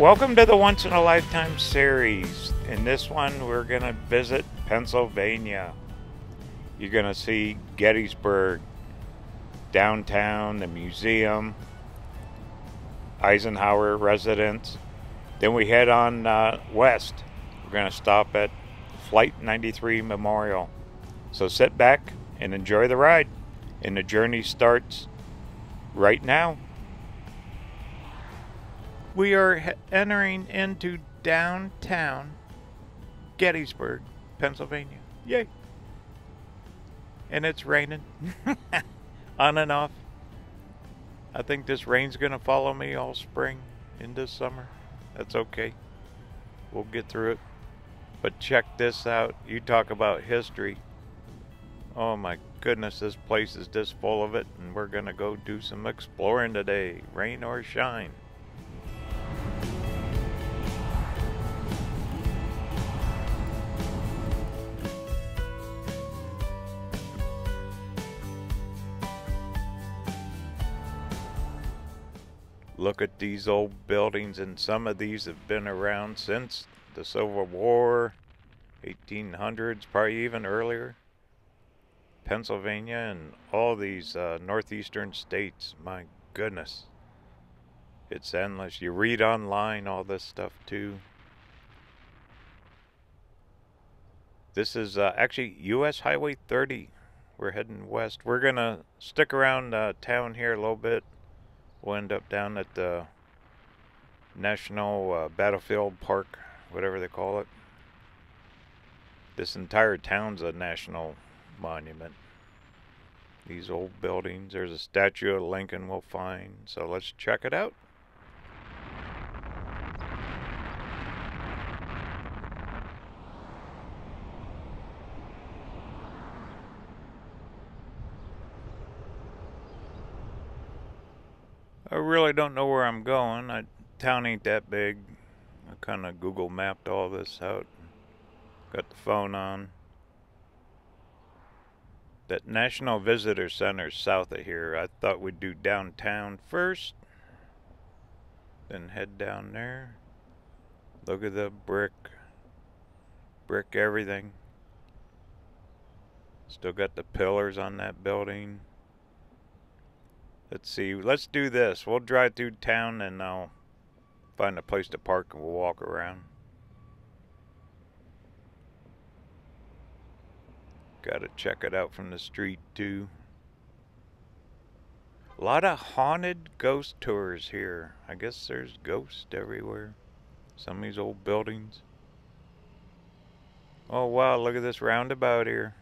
Welcome to the Once in a Lifetime series. In this one, we're going to visit Pennsylvania. You're going to see Gettysburg, downtown, the museum, Eisenhower residence. Then we head on uh, west. We're going to stop at Flight 93 Memorial. So sit back and enjoy the ride. And the journey starts right now. We are entering into downtown Gettysburg, Pennsylvania. Yay! And it's raining on and off. I think this rain's going to follow me all spring into summer. That's okay. We'll get through it. But check this out. You talk about history. Oh my goodness, this place is just full of it, and we're going to go do some exploring today, rain or shine. Look at these old buildings, and some of these have been around since the Civil War, 1800s, probably even earlier. Pennsylvania and all these uh, northeastern states, my goodness. It's endless. You read online all this stuff too. This is uh, actually US Highway 30. We're heading west. We're going to stick around uh, town here a little bit We'll end up down at the National uh, Battlefield Park, whatever they call it. This entire town's a national monument. These old buildings. There's a statue of Lincoln we'll find. So let's check it out. I really don't know where I'm going. I, town ain't that big. I kind of Google mapped all this out. Got the phone on. That National Visitor Center south of here. I thought we'd do downtown first. Then head down there. Look at the brick. Brick everything. Still got the pillars on that building. Let's see. Let's do this. We'll drive through town and I'll find a place to park and we'll walk around. Gotta check it out from the street too. A lot of haunted ghost tours here. I guess there's ghosts everywhere. Some of these old buildings. Oh wow, look at this roundabout here.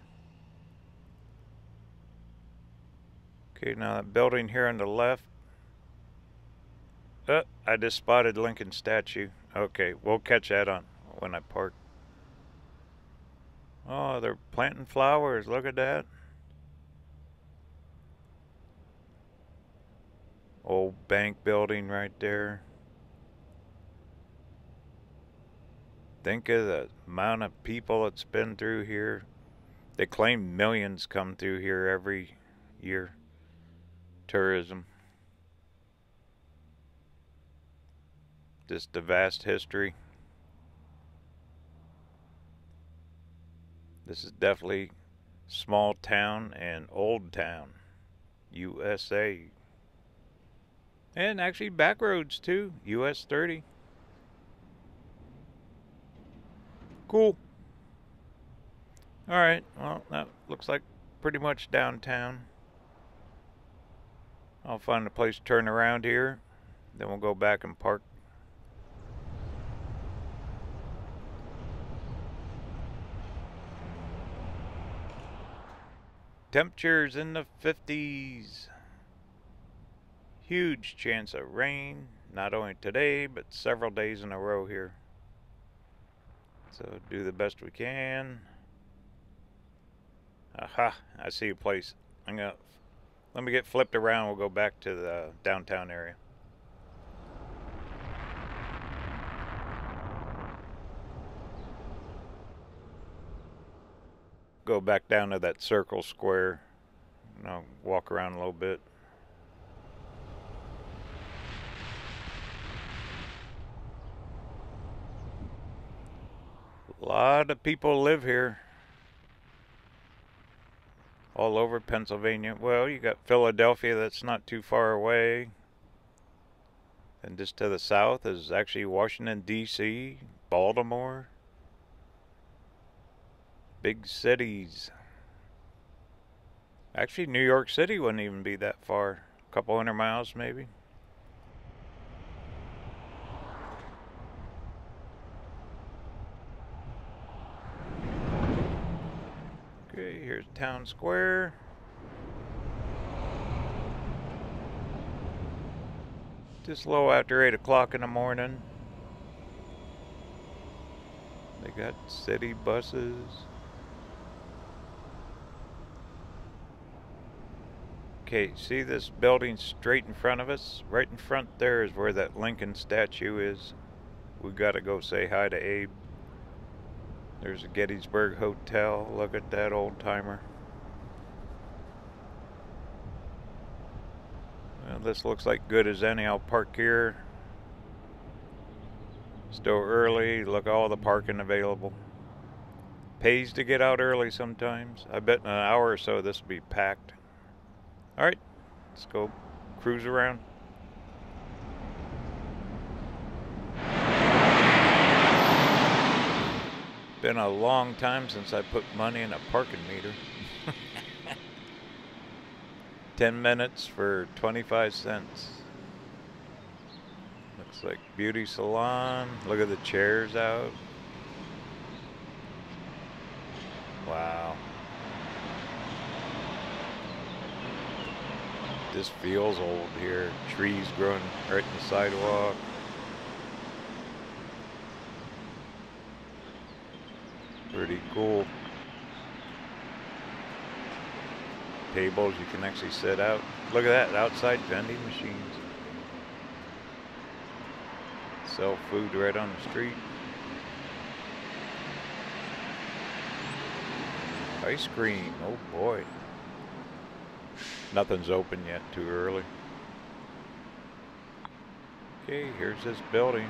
Okay, now that building here on the left. Oh, I just spotted Lincoln statue. Okay, we'll catch that on when I park. Oh, they're planting flowers. Look at that. Old bank building right there. Think of the amount of people that's been through here. They claim millions come through here every year tourism. Just the vast history. This is definitely small town and old town, USA. And actually back roads too, US 30. Cool. Alright, well that looks like pretty much downtown. I'll find a place to turn around here. Then we'll go back and park. Temperatures in the 50s. Huge chance of rain, not only today, but several days in a row here. So do the best we can. Aha, I see a place. I'm going to let me get flipped around. We'll go back to the downtown area. Go back down to that circle square. And I'll walk around a little bit. A lot of people live here. All over Pennsylvania. Well, you got Philadelphia that's not too far away. And just to the south is actually Washington, D.C., Baltimore. Big cities. Actually, New York City wouldn't even be that far. A couple hundred miles, maybe. Okay, here's Town Square. Just low after 8 o'clock in the morning. They got city buses. Okay, see this building straight in front of us? Right in front there is where that Lincoln statue is. We gotta go say hi to Abe. There's a Gettysburg Hotel. Look at that old timer. Well, this looks like good as any. I'll park here. Still early. Look all the parking available. Pays to get out early sometimes. I bet in an hour or so this will be packed. Alright, let's go cruise around. Been a long time since I put money in a parking meter. 10 minutes for 25 cents. Looks like beauty salon. Look at the chairs out. Wow. This feels old here. Trees growing right in the sidewalk. Pretty cool. Tables you can actually sit out. Look at that, outside vending machines. Sell food right on the street. Ice cream, oh boy. Nothing's open yet, too early. Okay, here's this building.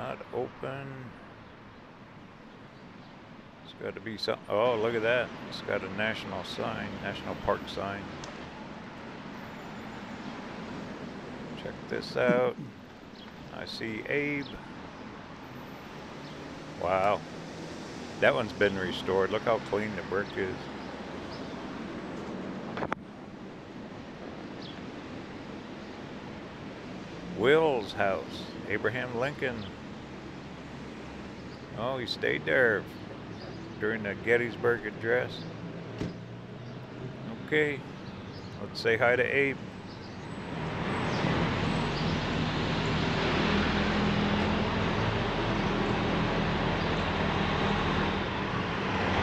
Not open. It's got to be some. Oh, look at that. It's got a national sign, national park sign. Check this out. I see Abe. Wow. That one's been restored. Look how clean the brick is. Wills house. Abraham Lincoln. Oh, he stayed there during the Gettysburg Address. Okay, let's say hi to Abe.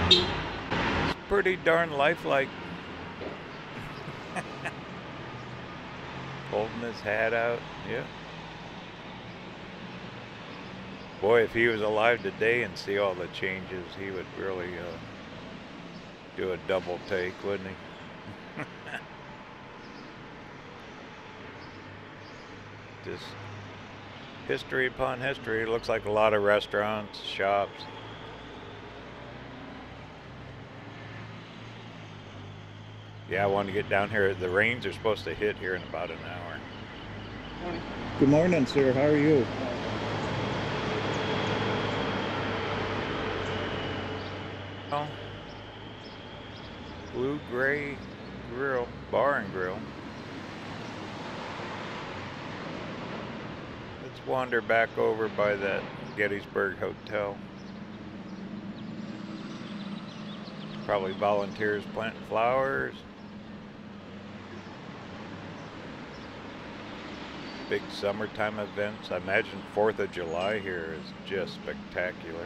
It's pretty darn lifelike. Holding his hat out, yeah. Boy, if he was alive today and see all the changes, he would really uh, do a double take, wouldn't he? Just history upon history. It looks like a lot of restaurants, shops. Yeah, I want to get down here. The rains are supposed to hit here in about an hour. Good morning, sir. How are you? Blue Gray Grill, Bar and Grill. Let's wander back over by that Gettysburg Hotel. Probably volunteers planting flowers. Big summertime events. I imagine 4th of July here is just spectacular.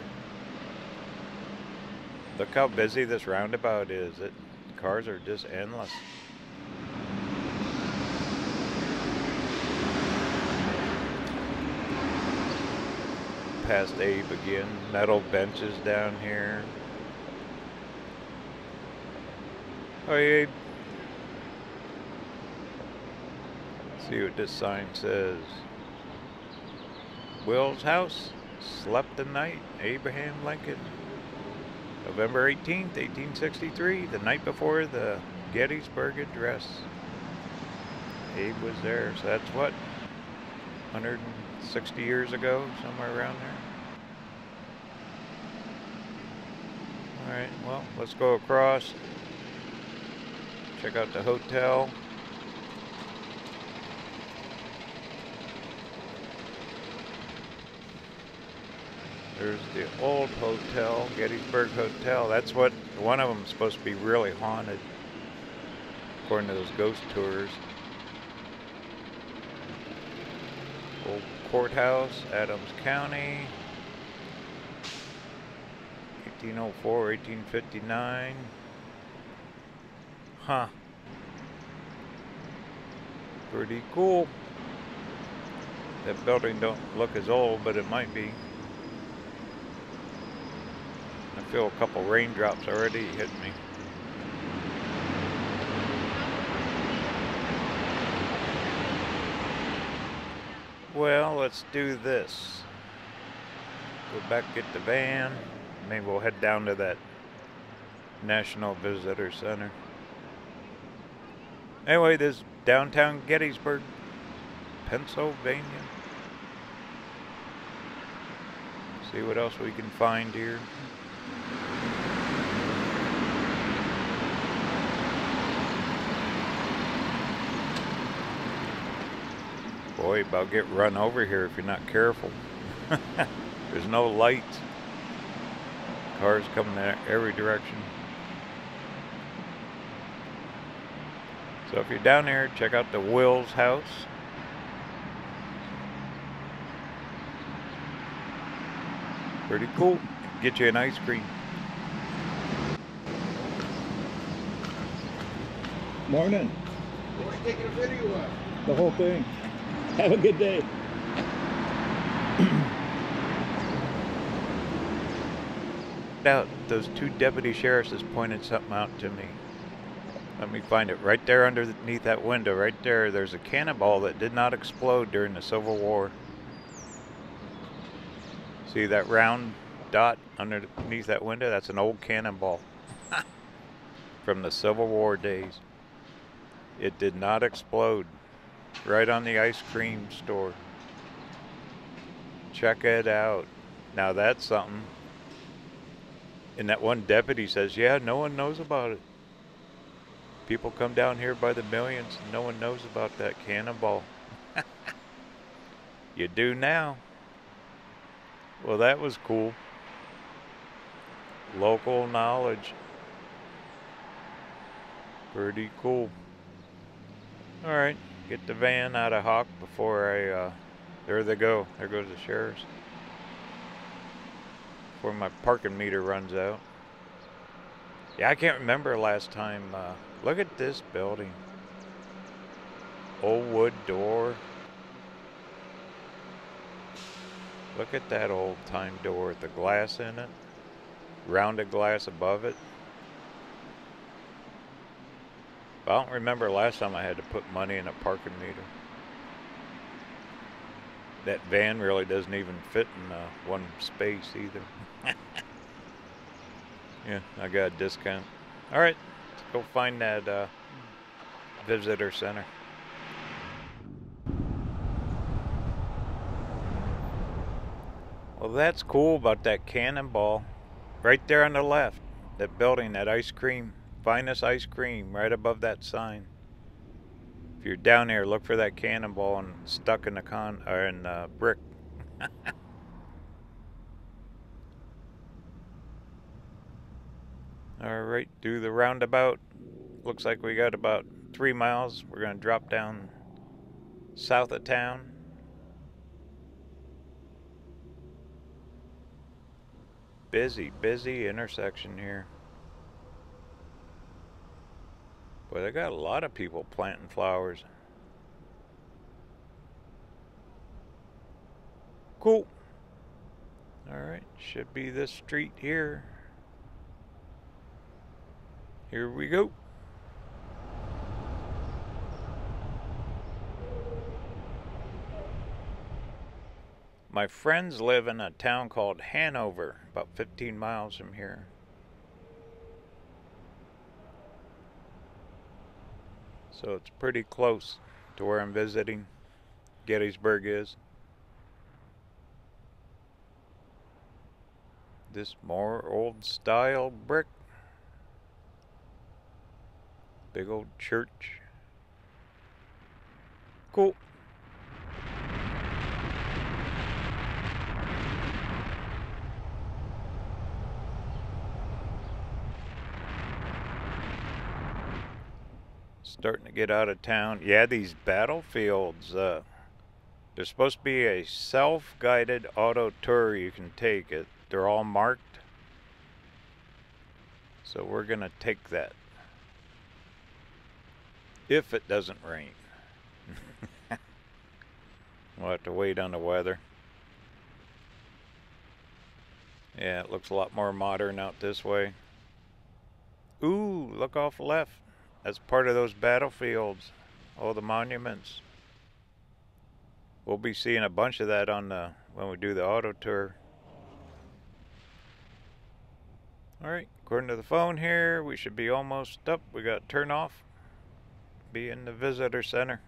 Look how busy this roundabout is. It cars are just endless. Past Abe again. Metal benches down here. Oh, Abe. See what this sign says. Wills house. Slept the night. Abraham Lincoln. November 18th, 1863, the night before the Gettysburg Address. Abe was there, so that's what, 160 years ago, somewhere around there. All right, well, let's go across, check out the hotel. There's the old hotel, Gettysburg Hotel. That's what, one of them is supposed to be really haunted, according to those ghost tours. Old courthouse, Adams County. 1804, 1859. Huh. Pretty cool. That building don't look as old, but it might be. I feel a couple raindrops already hitting me. Well, let's do this. Go back, get the van. Maybe we'll head down to that National Visitor Center. Anyway, this downtown Gettysburg, Pennsylvania. See what else we can find here. Boy, about get run over here if you're not careful. There's no lights. Cars coming in every direction. So if you're down there, check out the Wills house. Pretty cool. Get you an ice cream. Morning. What are you taking a video of? The whole thing. Have a good day. Out those two deputy sheriffs just pointed something out to me. Let me find it right there underneath that window. Right there, there's a cannonball that did not explode during the Civil War. See that round dot underneath that window? That's an old cannonball from the Civil War days. It did not explode. Right on the ice cream store. Check it out. Now that's something. And that one deputy says, yeah, no one knows about it. People come down here by the millions. and No one knows about that cannonball. you do now. Well, that was cool. Local knowledge. Pretty cool. All right, get the van out of Hawk before I, uh, there they go. There goes the sheriffs. Before my parking meter runs out. Yeah, I can't remember last time. Uh, look at this building. Old wood door. Look at that old time door with the glass in it. Rounded glass above it. I don't remember last time I had to put money in a parking meter. That van really doesn't even fit in uh, one space either. yeah, I got a discount. All right, let's go find that uh, visitor center. Well, that's cool about that cannonball. Right there on the left, that building, that ice cream, finest ice cream, right above that sign. If you're down there, look for that cannonball and stuck in the con or in the brick. All right, do the roundabout. Looks like we got about three miles. We're gonna drop down south of town. Busy, busy intersection here. Boy, they got a lot of people planting flowers. Cool. Alright, should be this street here. Here we go. My friends live in a town called Hanover, about 15 miles from here. So it's pretty close to where I'm visiting. Gettysburg is. This more old style brick. Big old church. Cool. Starting to get out of town. Yeah, these battlefields, uh, there's supposed to be a self-guided auto tour you can take. It They're all marked. So we're going to take that. If it doesn't rain. we'll have to wait on the weather. Yeah, it looks a lot more modern out this way. Ooh, look off left as part of those battlefields, all the monuments. We'll be seeing a bunch of that on the when we do the auto tour. All right, according to the phone here, we should be almost up. We got turn off. Be in the visitor center.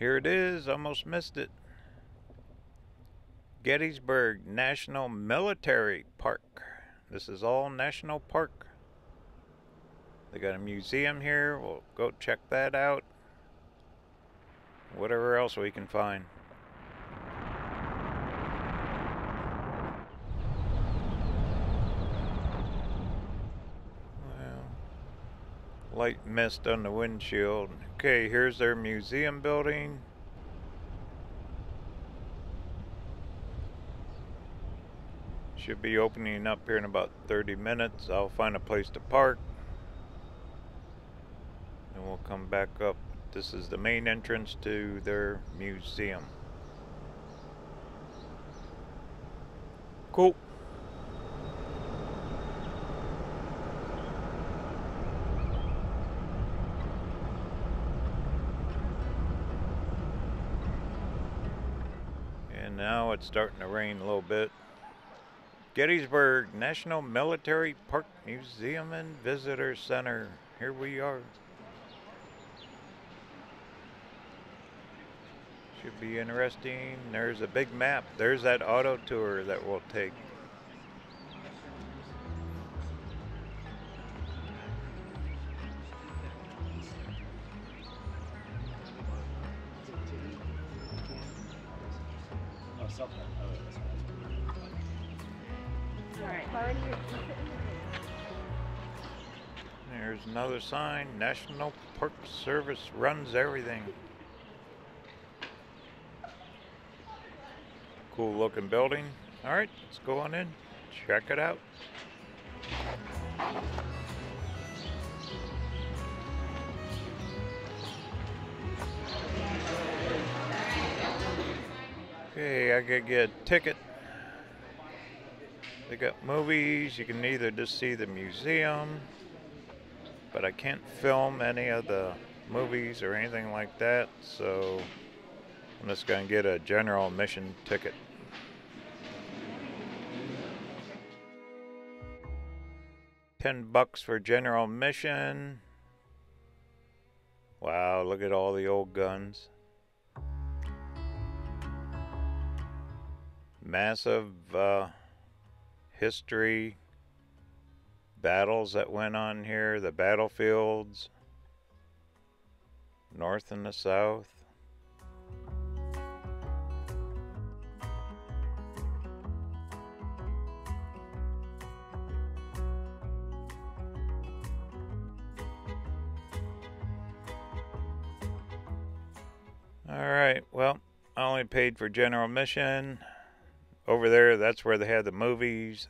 Here it is, almost missed it. Gettysburg National Military Park. This is all national park. They got a museum here. We'll go check that out. Whatever else we can find. Well, light mist on the windshield. Okay, here's their museum building. Should be opening up here in about 30 minutes. I'll find a place to park. And we'll come back up. This is the main entrance to their museum. Cool. now it's starting to rain a little bit. Gettysburg National Military Park Museum and Visitor Center. Here we are. Should be interesting. There's a big map. There's that auto tour that we'll take. Sign. National Park Service runs everything. Cool looking building. All right, let's go on in. Check it out. Okay, I gotta get a ticket. They got movies. You can either just see the museum, but I can't film any of the movies or anything like that, so I'm just gonna get a general admission ticket. Ten bucks for general admission. Wow, look at all the old guns. Massive uh, history, battles that went on here, the battlefields, north and the south. All right, well, I only paid for general admission over there, that's where they had the movies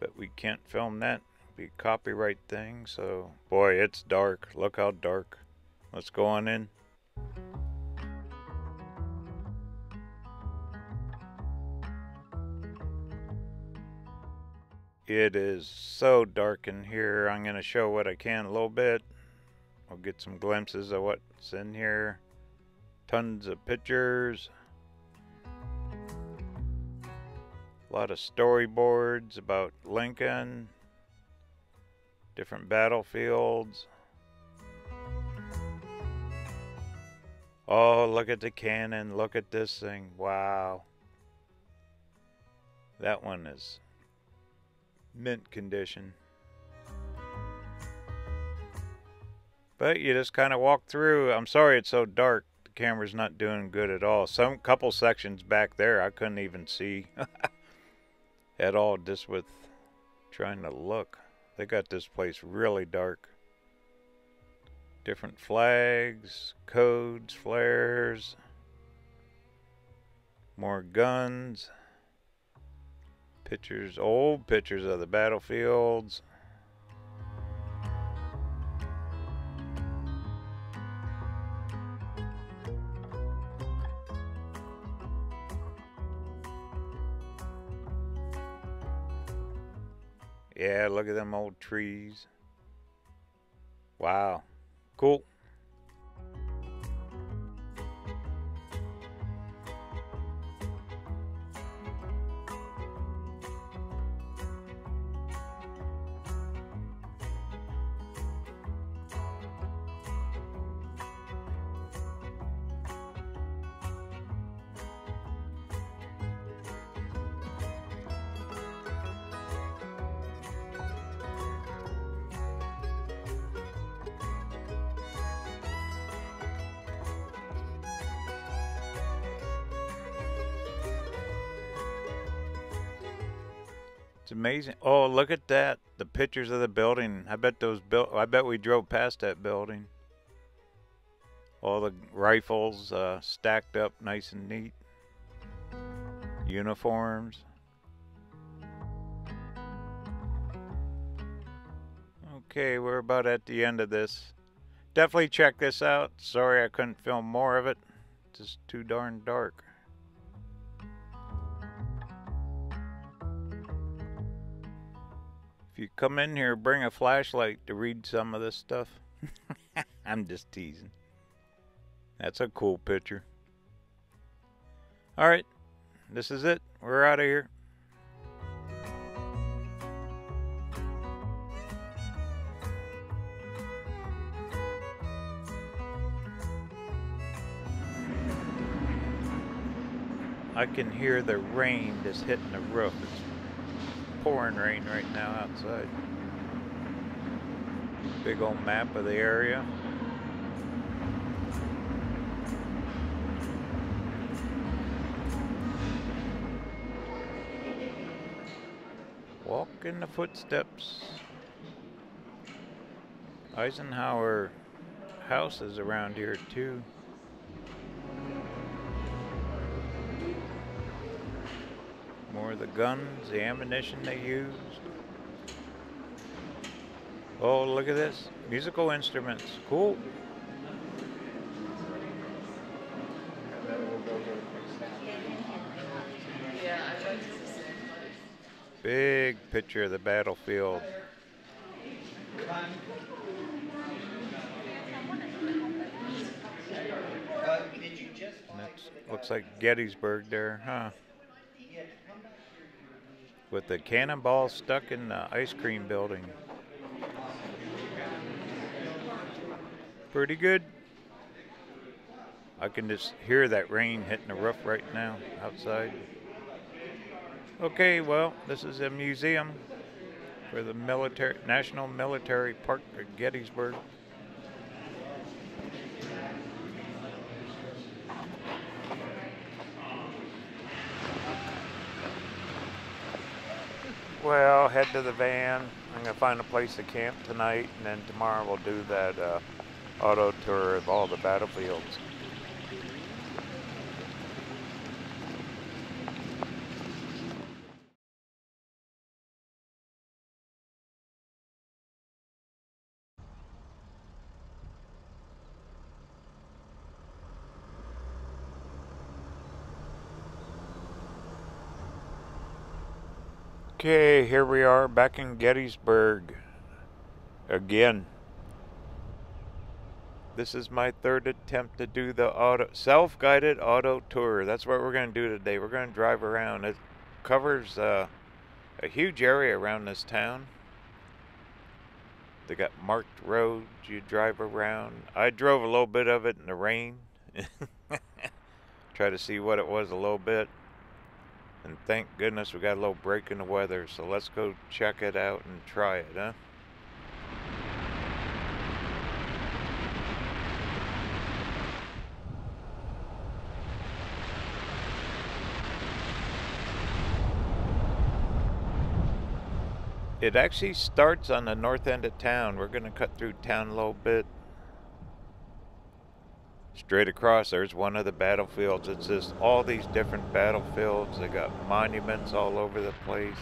but we can't film that. It'd be a copyright thing, so boy, it's dark. Look how dark. Let's go on in. It is so dark in here. I'm going to show what I can a little bit. I'll get some glimpses of what's in here. Tons of pictures. A lot of storyboards about Lincoln. Different battlefields. Oh, look at the cannon. Look at this thing. Wow. That one is mint condition. But you just kind of walk through. I'm sorry it's so dark. The camera's not doing good at all. Some couple sections back there I couldn't even see at all just with trying to look. They got this place really dark. Different flags, codes, flares, more guns. Pictures, old pictures of the battlefields. Yeah, look at them old trees. Wow. Cool. Amazing. Oh, look at that. The pictures of the building. I bet those built I bet we drove past that building. All the rifles uh, stacked up nice and neat. Uniforms. Okay, we're about at the end of this. Definitely check this out. Sorry I couldn't film more of it. It's just too darn dark. You come in here, bring a flashlight to read some of this stuff. I'm just teasing. That's a cool picture. Alright, this is it. We're out of here. I can hear the rain just hitting the roof. It's pouring rain right now outside. Big old map of the area. Walk in the footsteps. Eisenhower houses around here too. More of the guns, the ammunition they used. Oh, look at this. Musical instruments. Cool. Big picture of the battlefield. Looks like Gettysburg there, huh? With the cannonball stuck in the ice cream building. Pretty good. I can just hear that rain hitting the roof right now outside. Okay, well, this is a museum for the military National Military Park at Gettysburg. Well, head to the van. I'm gonna find a place to camp tonight, and then tomorrow we'll do that uh, auto tour of all the battlefields. Okay, here we are back in Gettysburg again. This is my third attempt to do the auto self-guided auto tour. That's what we're going to do today. We're going to drive around. It covers uh, a huge area around this town. They got marked roads you drive around. I drove a little bit of it in the rain. Try to see what it was a little bit. And thank goodness we got a little break in the weather. So let's go check it out and try it, huh? It actually starts on the north end of town. We're going to cut through town a little bit. Straight across, there's one of the battlefields. It's just all these different battlefields. They got monuments all over the place.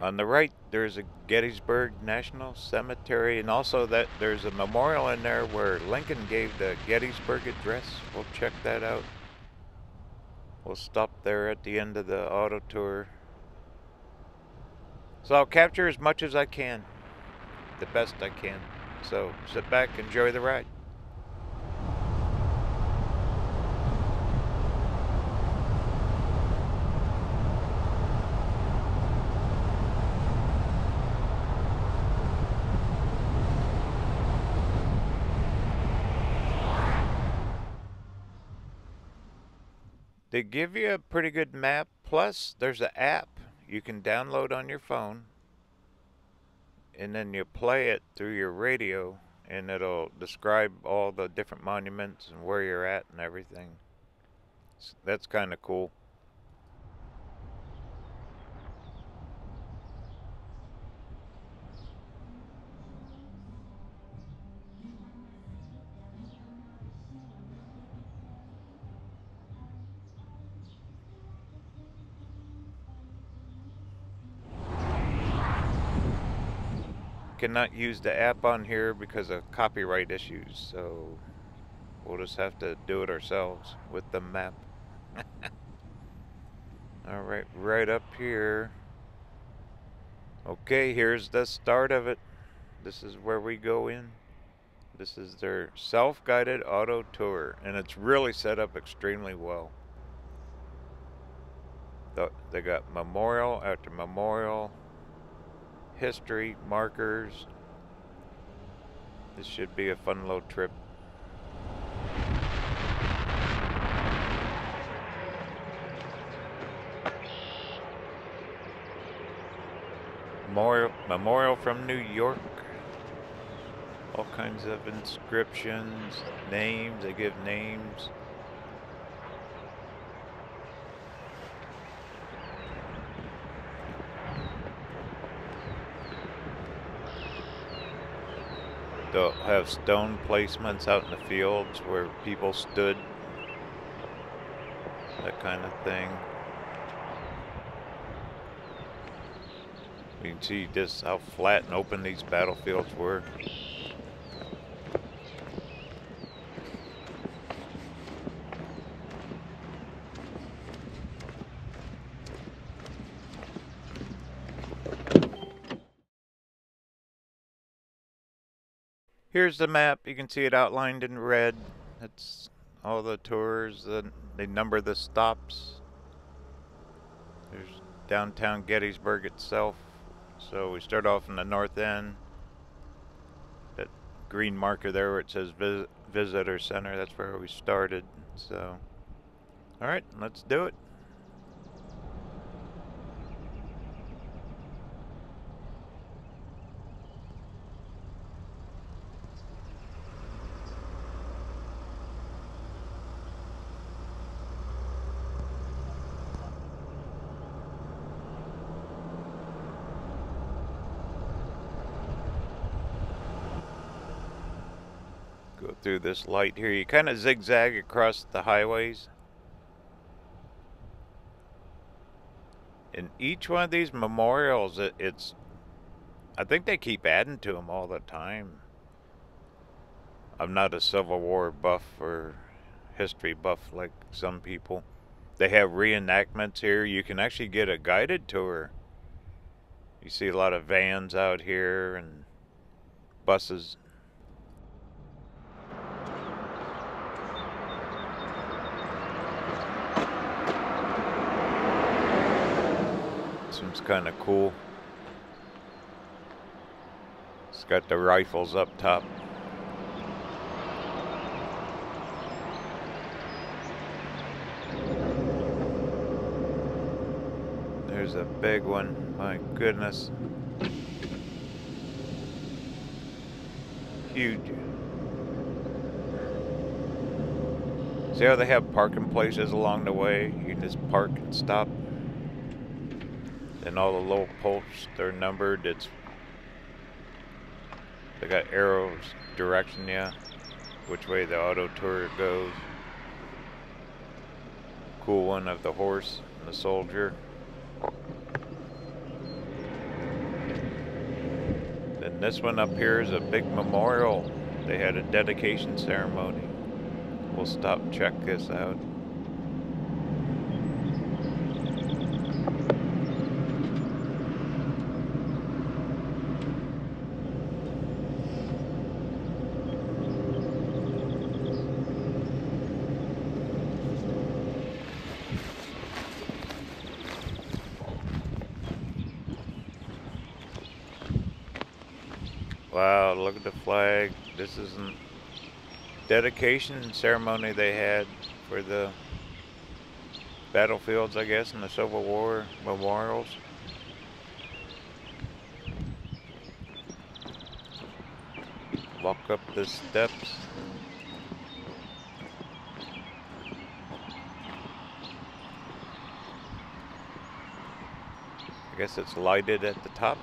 On the right, there's a Gettysburg National Cemetery, and also that there's a memorial in there where Lincoln gave the Gettysburg Address. We'll check that out. We'll stop there at the end of the auto tour. So I'll capture as much as I can, the best I can. So sit back, enjoy the ride. They give you a pretty good map. Plus, there's an app you can download on your phone and then you play it through your radio and it'll describe all the different monuments and where you're at and everything. That's kind of cool. Cannot use the app on here because of copyright issues, so we'll just have to do it ourselves with the map. Alright, right up here. Okay, here's the start of it. This is where we go in. This is their self-guided auto tour, and it's really set up extremely well. They got memorial after memorial, history, markers. This should be a fun little trip. Memorial, memorial from New York. All kinds of inscriptions, names, they give names. They'll have stone placements out in the fields where people stood. That kind of thing. You can see just how flat and open these battlefields were. Here's the map. You can see it outlined in red. That's all the tours. they number the stops. There's downtown Gettysburg itself. So we start off in the north end. That green marker there where it says Vis Visitor Center. That's where we started. So, all right, let's do it. Through this light here. You kind of zigzag across the highways. In each one of these memorials, it, it's, I think they keep adding to them all the time. I'm not a Civil War buff or history buff like some people. They have reenactments here. You can actually get a guided tour. You see a lot of vans out here and buses. This one's kind of cool. It's got the rifles up top. There's a big one. My goodness. Huge. See how they have parking places along the way? You can just park and stop. And all the little posts, they're numbered. It's they got arrows direction, yeah, which way the auto tour goes. Cool one of the horse and the soldier. Then this one up here is a big memorial. They had a dedication ceremony. We'll stop check this out. Wow, look at the flag. This is a dedication ceremony they had for the battlefields, I guess, and the Civil War memorials. Walk up the steps. I guess it's lighted at the top.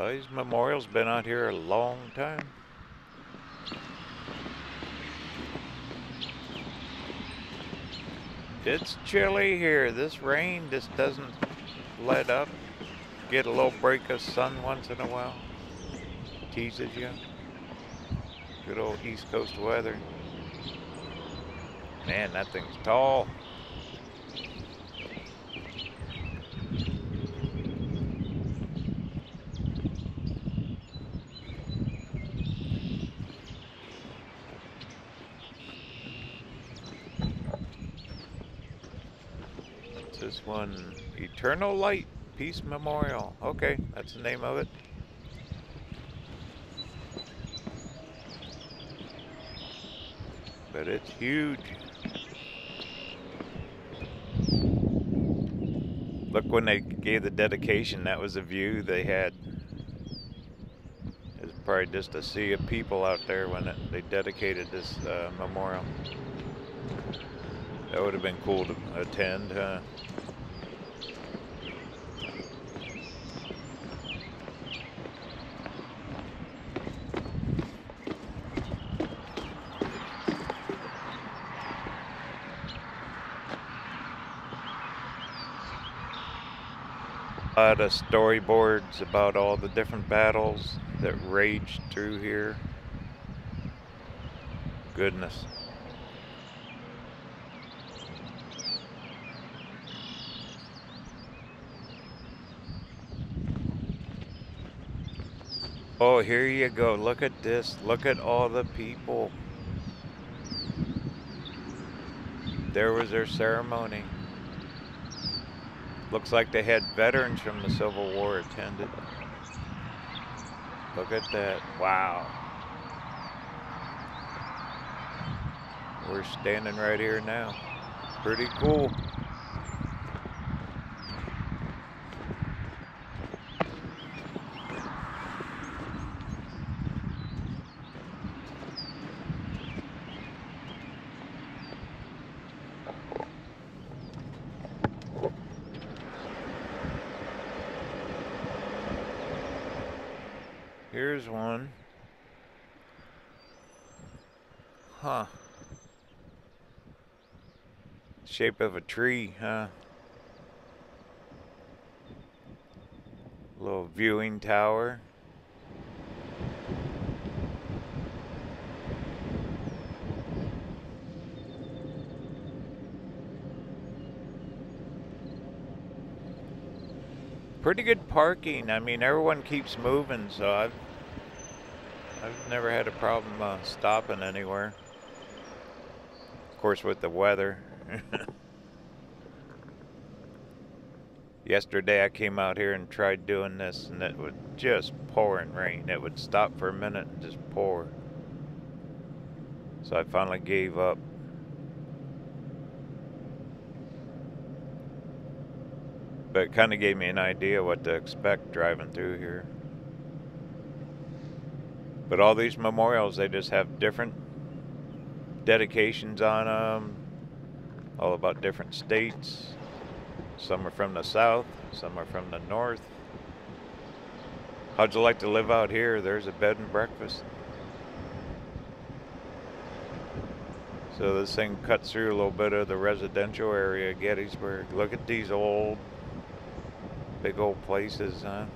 Well, these memorials been out here a long time. It's chilly here. This rain just doesn't let up. Get a little break of sun once in a while. Teases you. Good old East Coast weather. Man, that thing's tall. What's this one? Eternal Light Peace Memorial. Okay, that's the name of it. But it's huge. Look when they gave the dedication, that was the view they had. It's probably just a sea of people out there when it, they dedicated this uh, memorial. That would have been cool to attend, huh? Lot of storyboards about all the different battles that raged through here. Goodness. Oh, here you go. Look at this. Look at all the people. There was their ceremony. Looks like they had veterans from the Civil War attended. Look at that. Wow. We're standing right here now. Pretty cool. shape of a tree, huh? Little viewing tower. Pretty good parking. I mean, everyone keeps moving, so I've I've never had a problem uh, stopping anywhere. Of course, with the weather, Yesterday, I came out here and tried doing this, and it was just pouring rain. It would stop for a minute and just pour. So I finally gave up. But it kind of gave me an idea what to expect driving through here. But all these memorials, they just have different dedications on them, all about different states. Some are from the south, some are from the north. How'd you like to live out here? There's a bed and breakfast. So this thing cuts through a little bit of the residential area of Gettysburg. Look at these old, big old places, huh?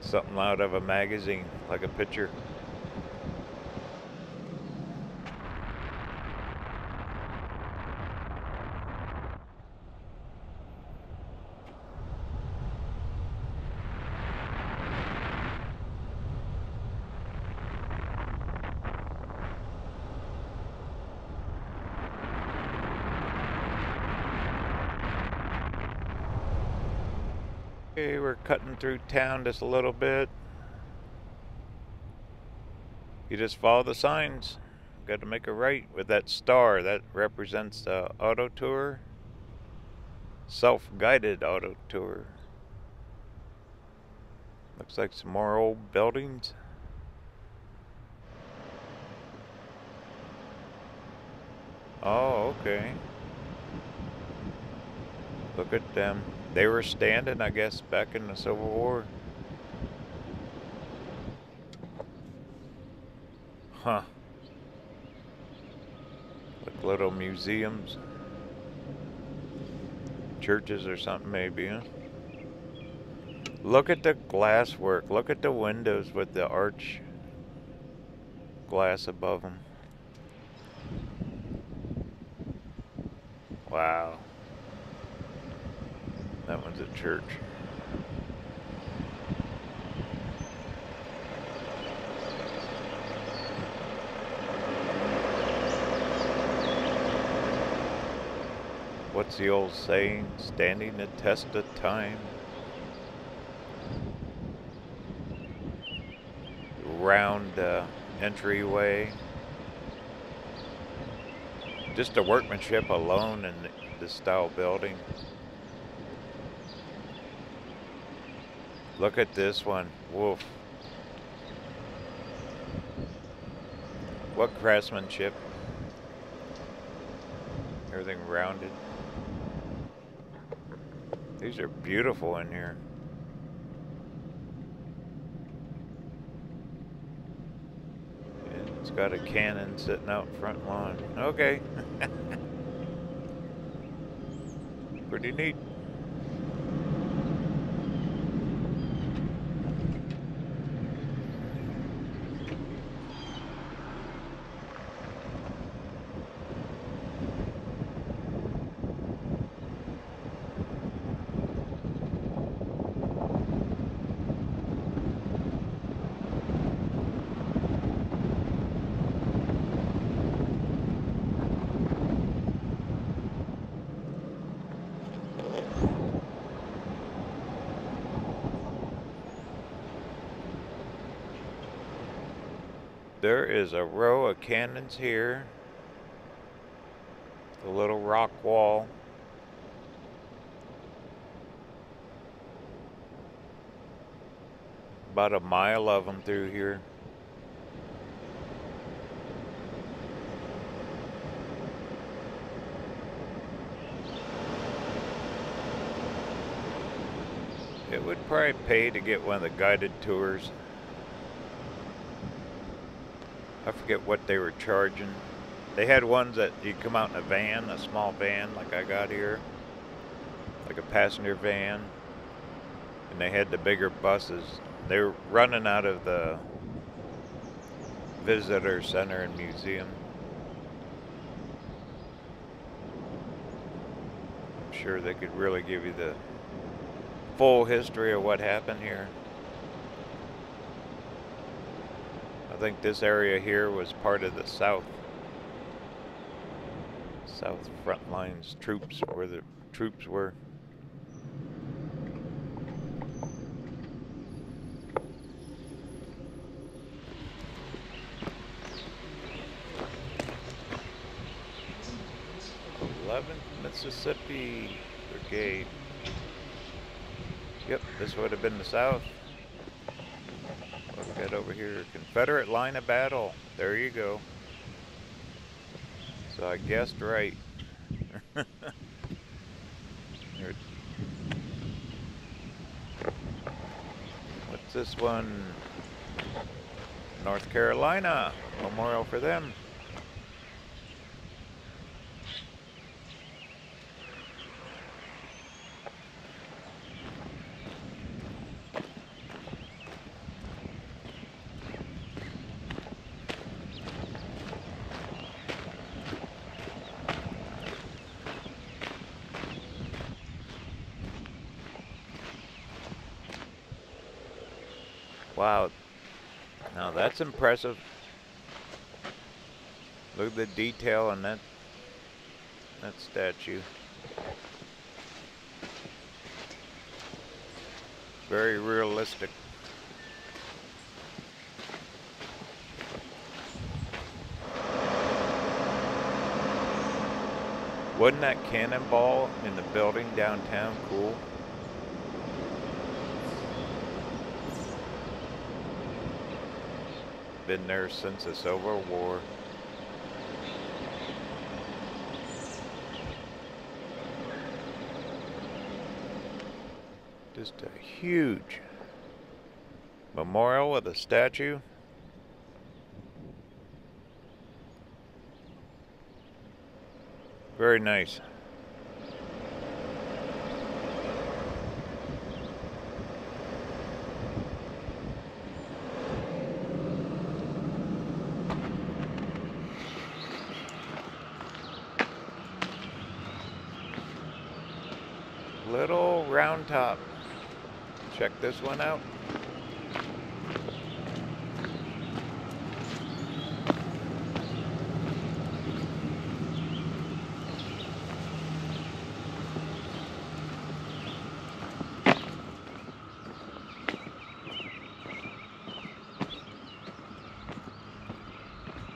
Something out of a magazine, like a picture. Okay, we're cutting through town just a little bit. You just follow the signs. Got to make a right with that star. That represents the auto tour. Self-guided auto tour. Looks like some more old buildings. Oh, okay. Look at them. They were standing, I guess, back in the Civil War. Huh. Like little museums. Churches or something, maybe, huh? Look at the glass work. Look at the windows with the arch glass above them. Wow. That one's at church. What's the old saying? Standing the test of time. Round uh, entryway. Just the workmanship alone in the style building. Look at this one. Woof. What craftsmanship. Everything rounded. These are beautiful in here. It's got a cannon sitting out front lawn. Okay. Pretty neat. There is a row of cannons here. The little rock wall. About a mile of them through here. It would probably pay to get one of the guided tours. I forget what they were charging. They had ones that you come out in a van, a small van like I got here, like a passenger van. And they had the bigger buses. They were running out of the visitor center and museum. I'm sure they could really give you the full history of what happened here. I think this area here was part of the South. South front lines troops, where the troops were. Eleventh Mississippi Brigade. Yep, this would have been the South. Over here? Confederate line of battle. There you go. So I guessed right. What's this one? North Carolina. Memorial for them. Wow. Now that's impressive. Look at the detail on that that statue. Very realistic. Wasn't that cannonball in the building downtown cool? Been there since the Civil War. Just a huge memorial with a statue. Very nice. Little round top. This one out.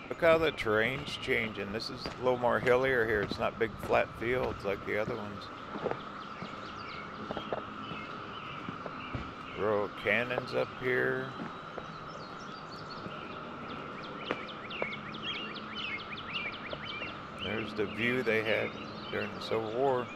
Look how the terrain's changing. This is a little more hillier here. It's not big flat fields like the other ones. Row of cannons up here. There's the view they had during the Civil War.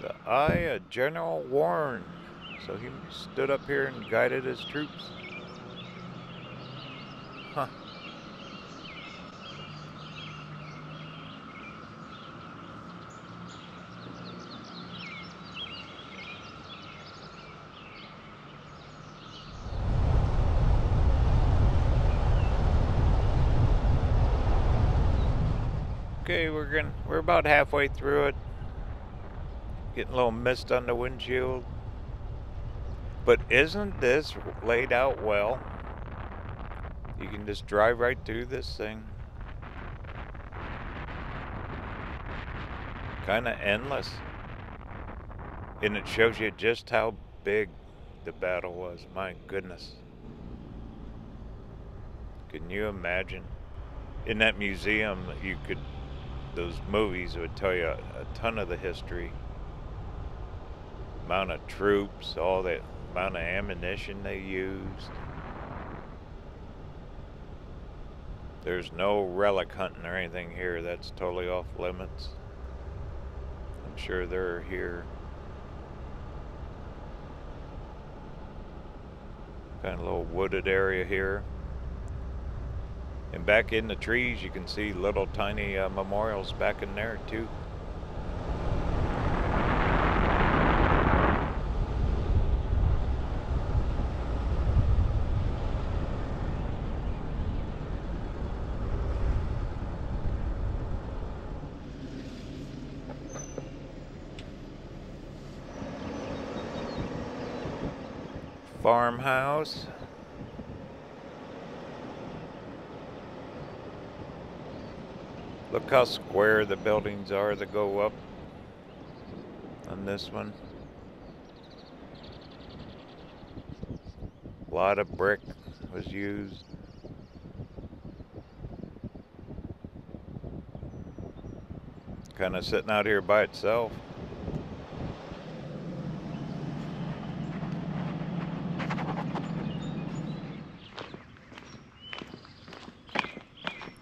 The eye of General Warren. So he stood up here and guided his troops. Huh. Okay, we're gonna we're about halfway through it. Getting a little mist on the windshield. But isn't this laid out well? You can just drive right through this thing. Kind of endless. And it shows you just how big the battle was. My goodness. Can you imagine? In that museum, you could, those movies would tell you a, a ton of the history amount of troops, all the amount of ammunition they used. There's no relic hunting or anything here. That's totally off limits. I'm sure they're here. Kind of little wooded area here. And back in the trees, you can see little tiny uh, memorials back in there too. Look how square the buildings are that go up on this one. A lot of brick was used. Kind of sitting out here by itself.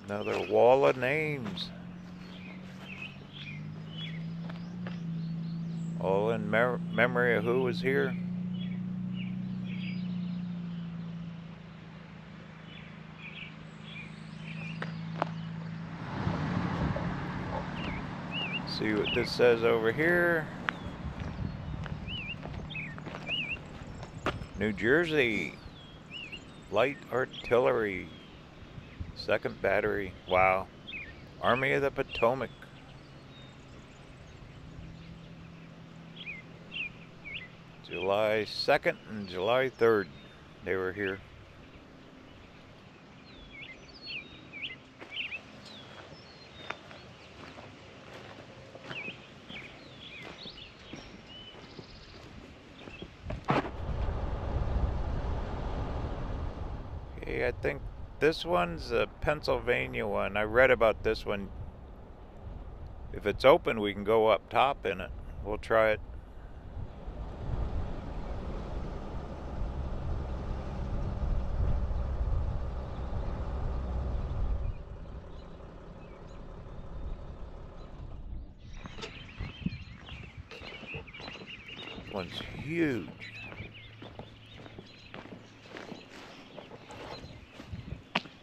Another wall of names. All in mer memory of who was here. See what this says over here. New Jersey Light Artillery. Second battery. Wow. Army of the Potomac. July 2nd and July 3rd they were here. I think this one's a Pennsylvania one. I read about this one. If it's open, we can go up top in it. We'll try it. This one's huge.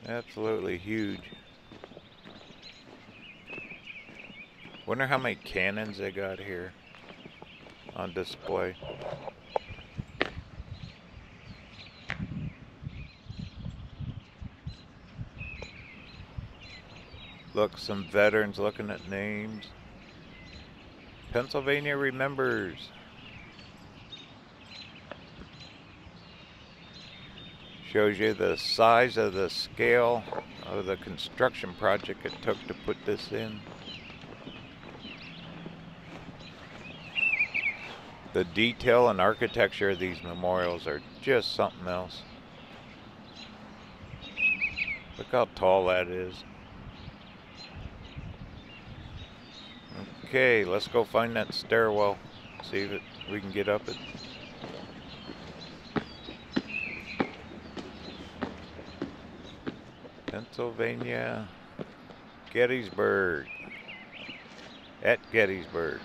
Absolutely huge. Wonder how many cannons they got here on display. Look, some veterans looking at names. Pennsylvania remembers. Shows you the size of the scale of the construction project it took to put this in. The detail and architecture of these memorials are just something else. Look how tall that is. Okay, let's go find that stairwell. See if it, we can get up it. Pennsylvania, Gettysburg, at Gettysburg.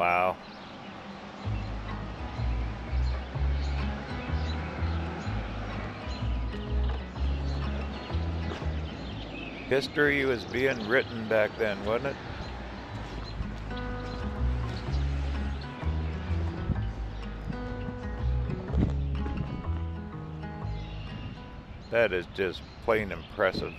Wow. History was being written back then, wasn't it? That is just plain impressive.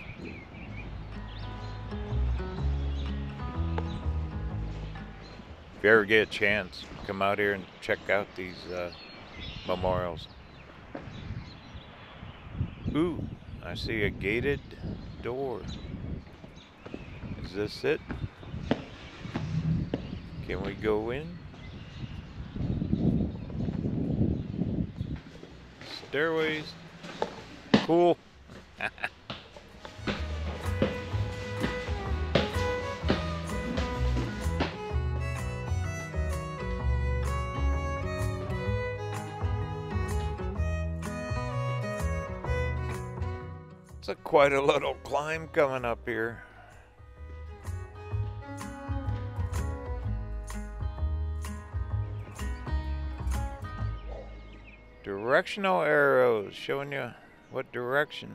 If you ever get a chance, come out here and check out these uh, memorials. Ooh, I see a gated door. Is this it? Can we go in? Stairways. Cool. quite a little climb coming up here. Directional arrows showing you what direction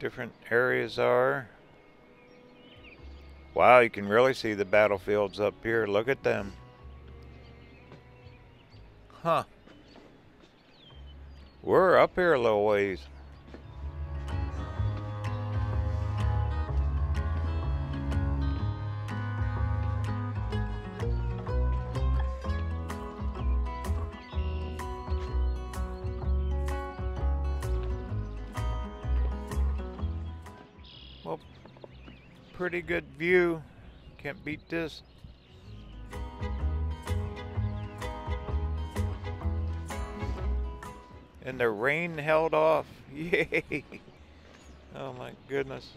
different areas are. Wow, you can really see the battlefields up here. Look at them. Huh. We're up here a little ways. Pretty good view. Can't beat this. And the rain held off. Yay! Oh my goodness.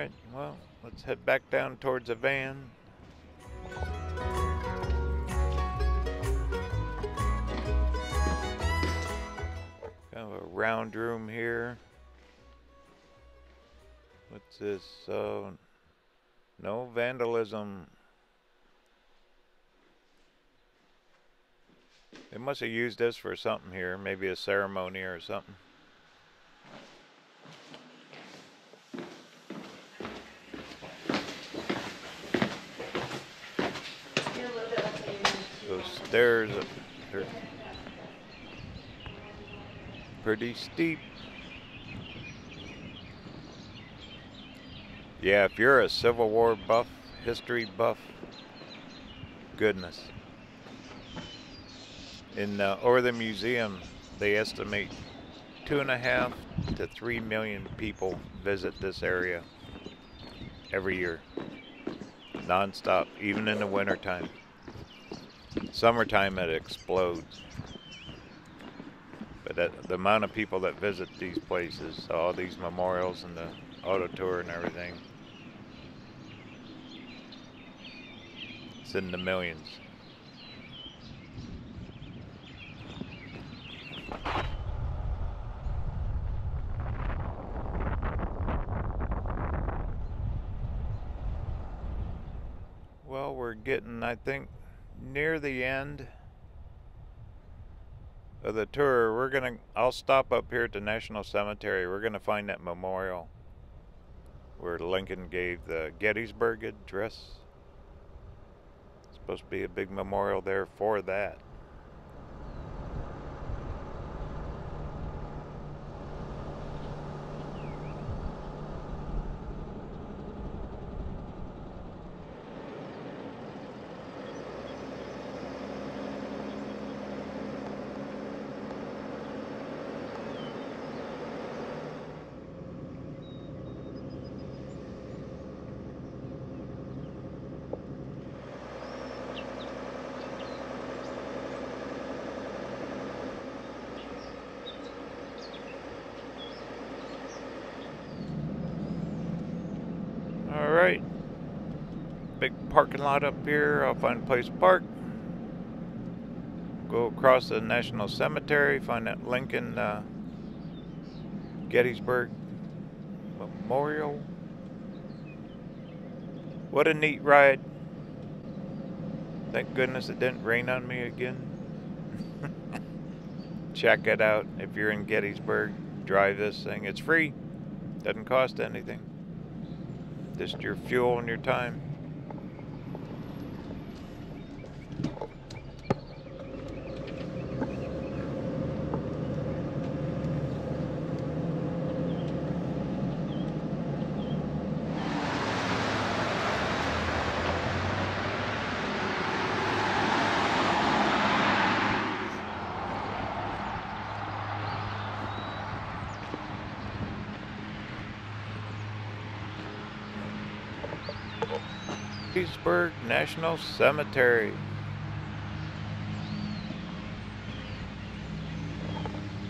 Right, well, let's head back down towards the van. Round room here. What's this? Uh, no vandalism. They must have used this for something here, maybe a ceremony or something. Those stairs, up- pretty steep. Yeah, if you're a Civil War buff, history buff, goodness. In uh, or the museum, they estimate two and a half to three million people visit this area every year, non-stop, even in the wintertime. Summertime, it explodes. That, the amount of people that visit these places, all these memorials and the auto tour and everything, it's in the millions. Well, we're getting, I think, near the end of the tour. We're gonna, I'll stop up here at the National Cemetery. We're gonna find that memorial where Lincoln gave the Gettysburg Address. Supposed to be a big memorial there for that. All right. Big parking lot up here. I'll find a place to park. Go across the National Cemetery, find that Lincoln uh, Gettysburg Memorial. What a neat ride. Thank goodness it didn't rain on me again. Check it out if you're in Gettysburg. Drive this thing. It's free. Doesn't cost anything. Just your fuel and your time. National Cemetery.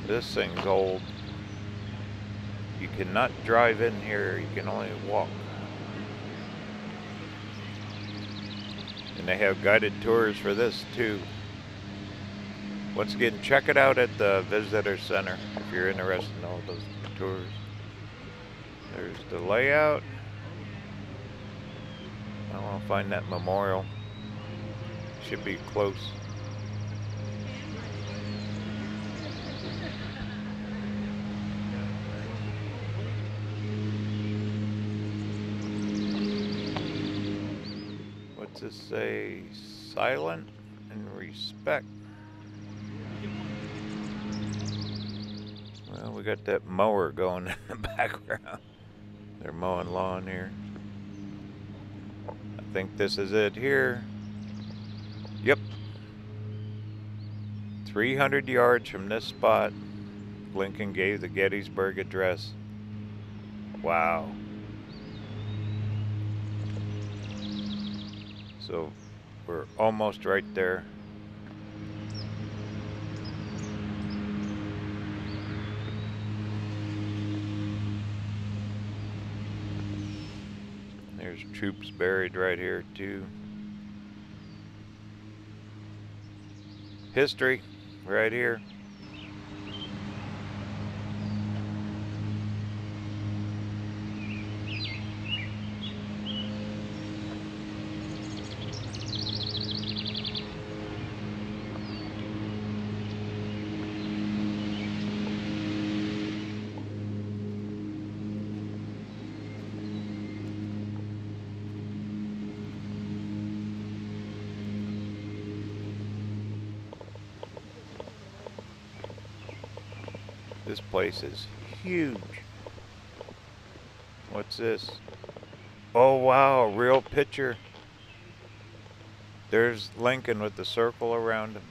This thing's old. You cannot drive in here, you can only walk. And they have guided tours for this too. Once again, check it out at the visitor center if you're interested in all those tours. There's the layout. Find that memorial. Should be close. What's this say? Silent and respect. Well, we got that mower going in the background. They're mowing lawn here. Think this is it here. Yep. 300 yards from this spot, Lincoln gave the Gettysburg Address. Wow. So we're almost right there. Troops buried right here too. History right here. Place is huge. What's this? Oh wow, a real picture. There's Lincoln with the circle around him.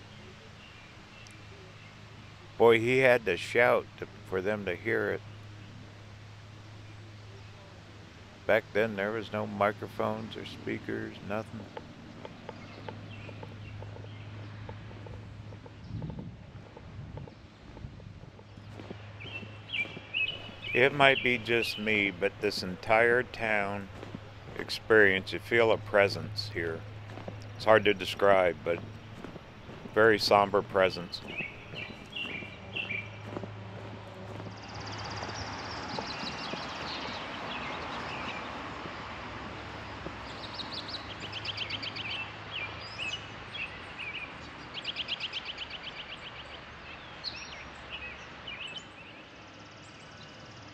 Boy, he had to shout to, for them to hear it. Back then, there was no microphones or speakers, nothing. It might be just me, but this entire town experience, you feel a presence here. It's hard to describe, but very somber presence.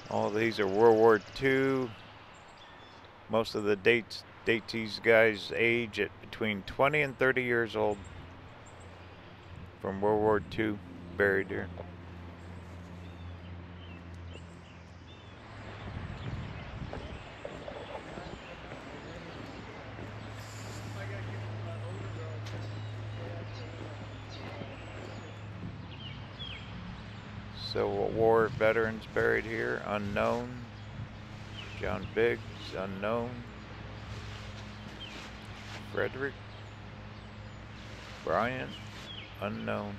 All these are World War II. Most of the dates date these guys age at between 20 and 30 years old from World War II buried here. Civil War veterans buried here, unknown. John Biggs, unknown. Frederick Bryant, unknown.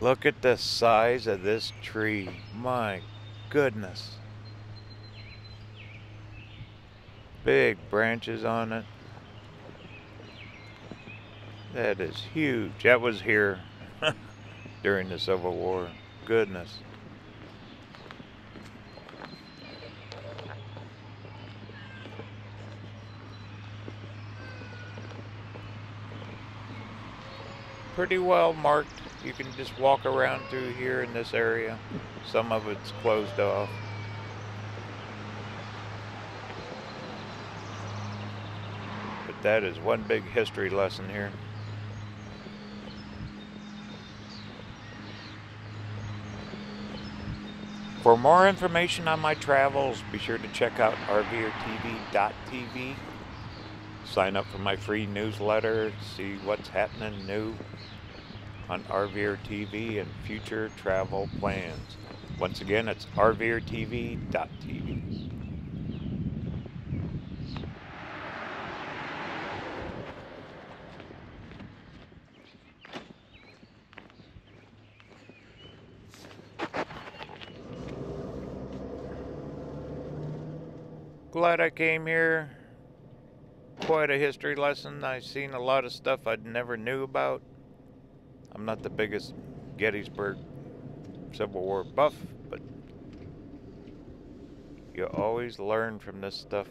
Look at the size of this tree. My goodness. Big branches on it. That is huge. That was here during the Civil War. Goodness. Pretty well marked. You can just walk around through here in this area. Some of it's closed off. But that is one big history lesson here. For more information on my travels, be sure to check out rvertv.tv. Sign up for my free newsletter, see what's happening new on RVR and future travel plans. Once again, it's rvertv.tv. glad I came here. Quite a history lesson. I've seen a lot of stuff I never knew about. I'm not the biggest Gettysburg Civil War buff, but you always learn from this stuff.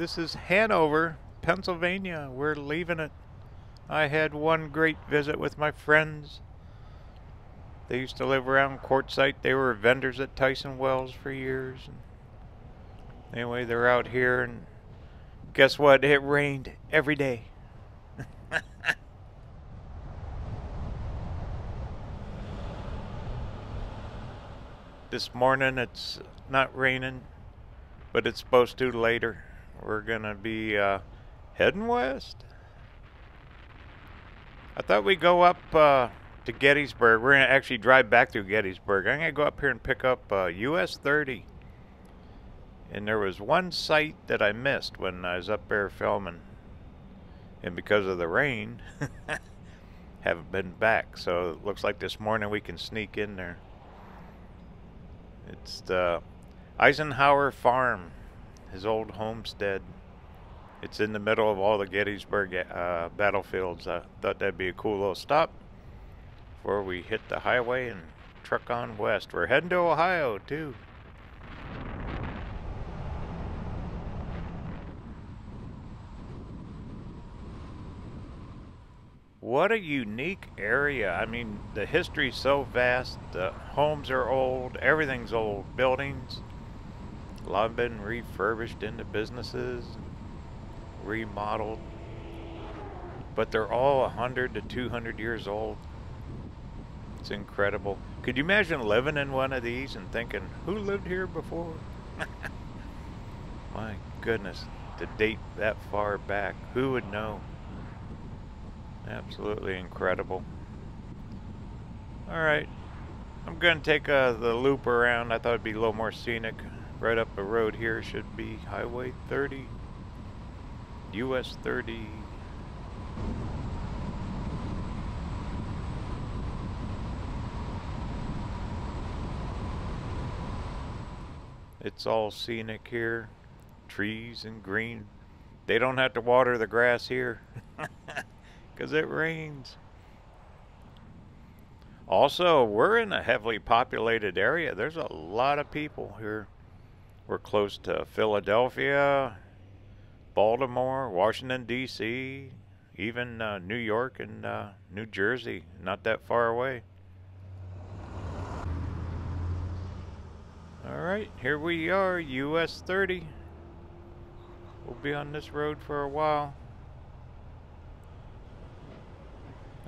This is Hanover, Pennsylvania. We're leaving it. I had one great visit with my friends. They used to live around Quartzsite. They were vendors at Tyson Wells for years. Anyway, they're out here, and guess what? It rained every day. this morning it's not raining, but it's supposed to later. We're gonna be uh, heading west. I thought we'd go up uh, to Gettysburg. We're gonna actually drive back through Gettysburg. I'm gonna go up here and pick up uh, US 30. And there was one site that I missed when I was up there filming. And because of the rain, haven't been back. So it looks like this morning we can sneak in there. It's the Eisenhower Farm his old homestead. It's in the middle of all the Gettysburg uh, battlefields. I thought that'd be a cool little stop before we hit the highway and truck on west. We're heading to Ohio too. What a unique area. I mean, the history's so vast. The homes are old. Everything's old. Buildings. A lot been refurbished into businesses, remodeled, but they're all 100 to 200 years old. It's incredible. Could you imagine living in one of these and thinking, who lived here before? My goodness, to date that far back, who would know? Absolutely incredible. Alright, I'm going to take uh, the loop around. I thought it'd be a little more scenic right up the road here should be Highway 30, US 30. It's all scenic here, trees and green. They don't have to water the grass here because it rains. Also, we're in a heavily populated area. There's a lot of people here. We're close to Philadelphia, Baltimore, Washington, D.C., even uh, New York and uh, New Jersey, not that far away. Alright, here we are, US 30. We'll be on this road for a while.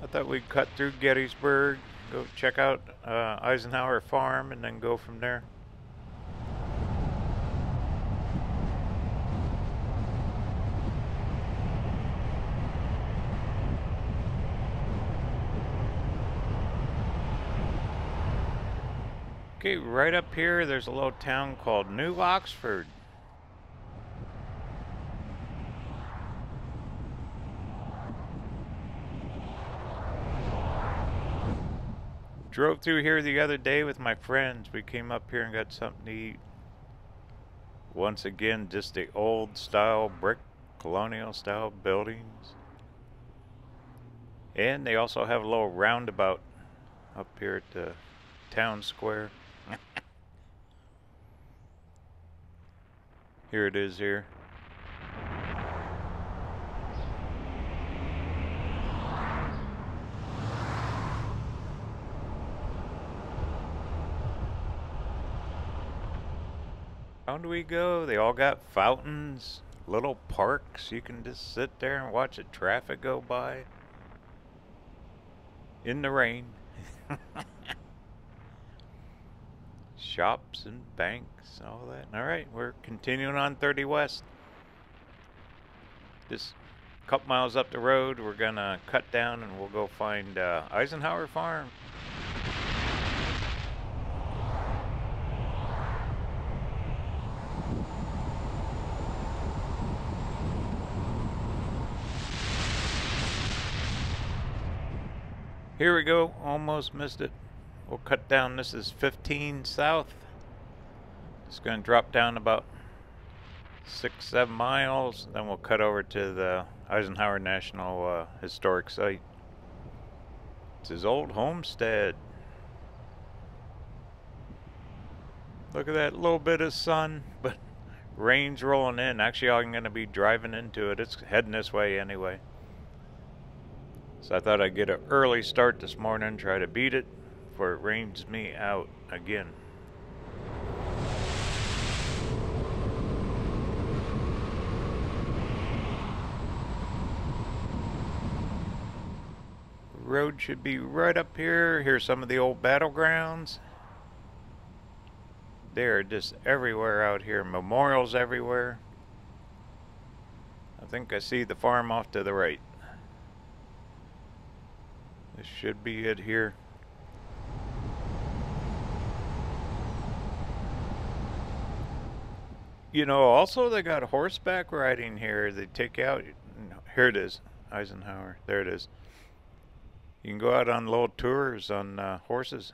I thought we'd cut through Gettysburg, go check out uh, Eisenhower Farm, and then go from there. Okay, right up here, there's a little town called New Oxford. Drove through here the other day with my friends. We came up here and got something to eat. Once again, just the old style brick, colonial style buildings. And they also have a little roundabout up here at the town square. here it is here. How do we go? They all got fountains, little parks. You can just sit there and watch the traffic go by. In the rain. shops and banks, and all that. All right, we're continuing on 30 West. Just A couple miles up the road, we're gonna cut down and we'll go find uh, Eisenhower Farm. Here we go. Almost missed it. We'll cut down. This is 15 south. It's going to drop down about six, seven miles. Then we'll cut over to the Eisenhower National uh, Historic Site. It's his old homestead. Look at that little bit of sun, but rain's rolling in. Actually, I'm going to be driving into it. It's heading this way anyway. So I thought I'd get an early start this morning, try to beat it before it rains me out again. Road should be right up here. Here's some of the old battlegrounds. They're just everywhere out here. Memorials everywhere. I think I see the farm off to the right. This should be it here. You know, also they got horseback riding here. They take out, here it is, Eisenhower. There it is. You can go out on little tours on uh, horses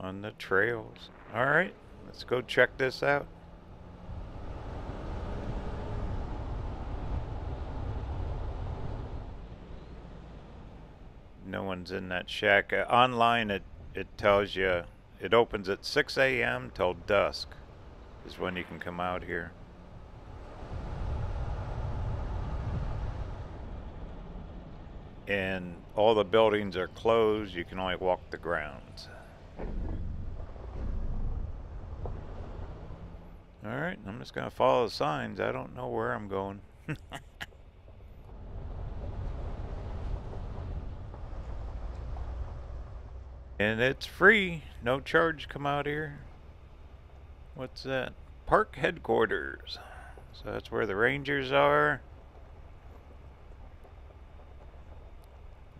on the trails. All right, let's go check this out. no one's in that shack. Uh, online, it it tells you it opens at 6 a.m. till dusk is when you can come out here. And all the buildings are closed. You can only walk the grounds. Alright, I'm just going to follow the signs. I don't know where I'm going. And it's free. No charge come out here. What's that? Park headquarters. So that's where the rangers are.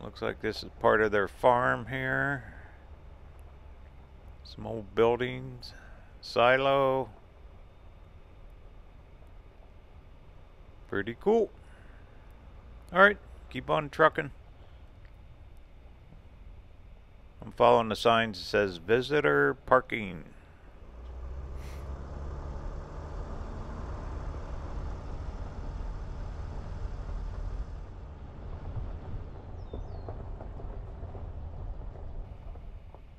Looks like this is part of their farm here. Some old buildings. Silo. Pretty cool. Alright, keep on trucking. I'm following the signs that says visitor parking.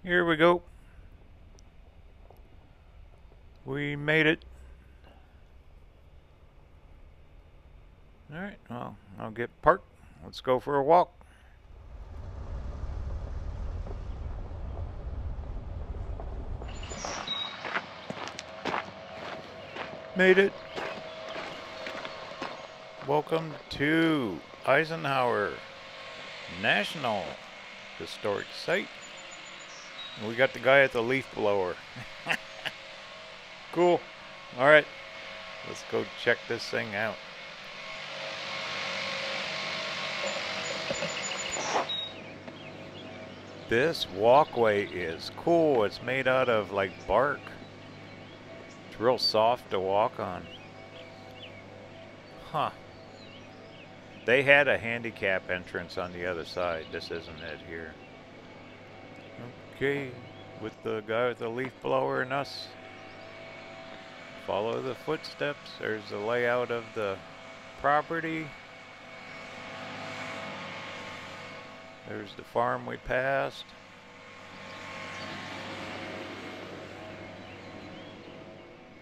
Here we go. We made it. Alright, well, I'll get parked. Let's go for a walk. Made it. Welcome to Eisenhower National Historic Site. We got the guy at the leaf blower. cool. All right. Let's go check this thing out. This walkway is cool. It's made out of like bark. It's real soft to walk on. Huh. They had a handicap entrance on the other side. This isn't it here. Okay, with the guy with the leaf blower and us. Follow the footsteps. There's the layout of the property. There's the farm we passed.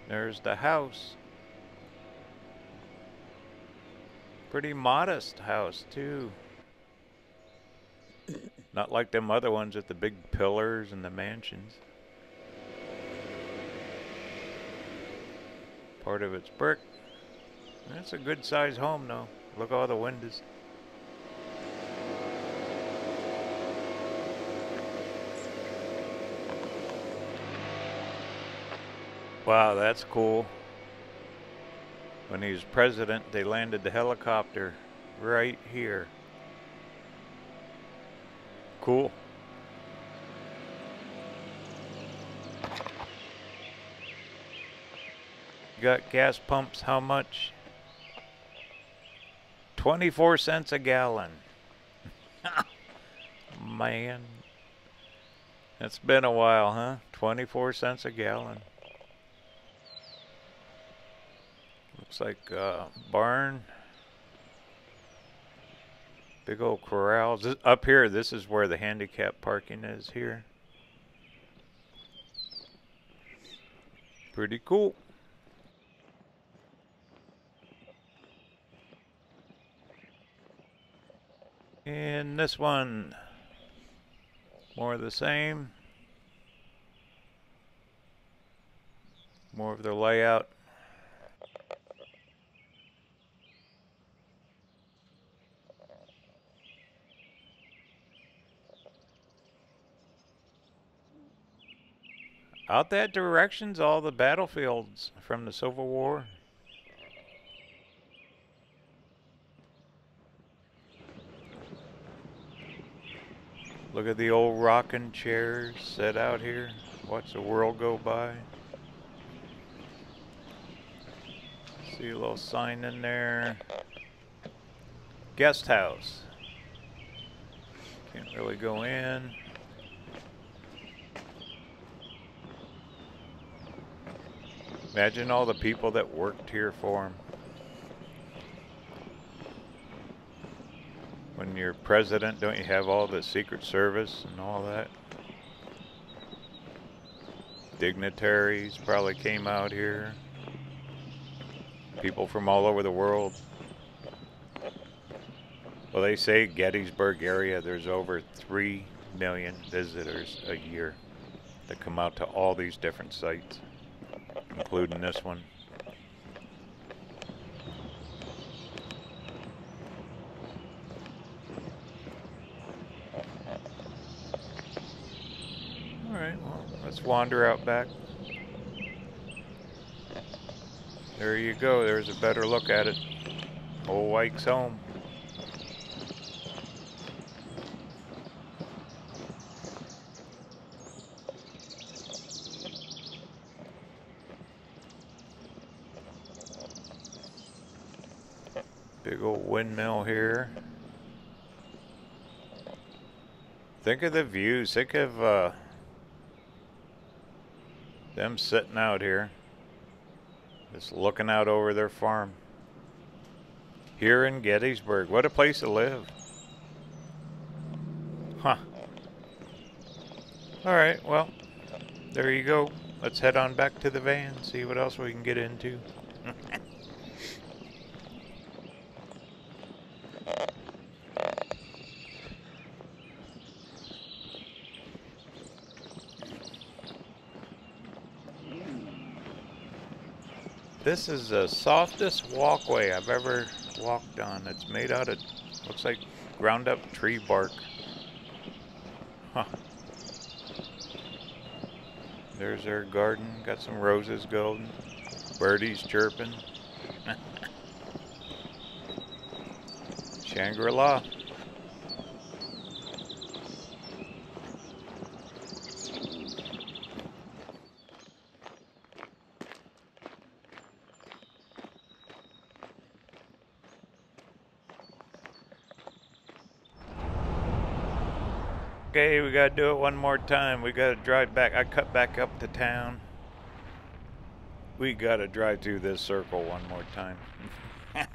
There's the house. Pretty modest house, too. Not like them other ones with the big pillars and the mansions. Part of it's brick. That's a good size home, though. Look all the windows. Wow, that's cool. When he was president, they landed the helicopter right here. Cool. Got gas pumps, how much? 24 cents a gallon. Man. It's been a while, huh? 24 cents a gallon. Looks like uh, barn. Big old corrals. Up here, this is where the handicap parking is here. Pretty cool. And this one, more of the same. More of the layout. Out that direction's all the battlefields from the Civil War. Look at the old rocking chairs set out here. Watch the world go by. See a little sign in there. Guest house. Can't really go in. Imagine all the people that worked here for him. When you're president, don't you have all the Secret Service and all that? Dignitaries probably came out here. People from all over the world. Well, they say Gettysburg area, there's over 3 million visitors a year that come out to all these different sites including this one. Alright, well, let's wander out back. There you go, there's a better look at it. Old White's home. Big old windmill here. Think of the views. Think of uh, them sitting out here. Just looking out over their farm. Here in Gettysburg. What a place to live. Huh. Alright, well, there you go. Let's head on back to the van, see what else we can get into. This is the softest walkway I've ever walked on. It's made out of, looks like ground up tree bark. Huh. There's our garden. Got some roses going. Birdies chirping. Shangri-La. We gotta do it one more time. We gotta drive back. I cut back up to town. We gotta drive through this circle one more time.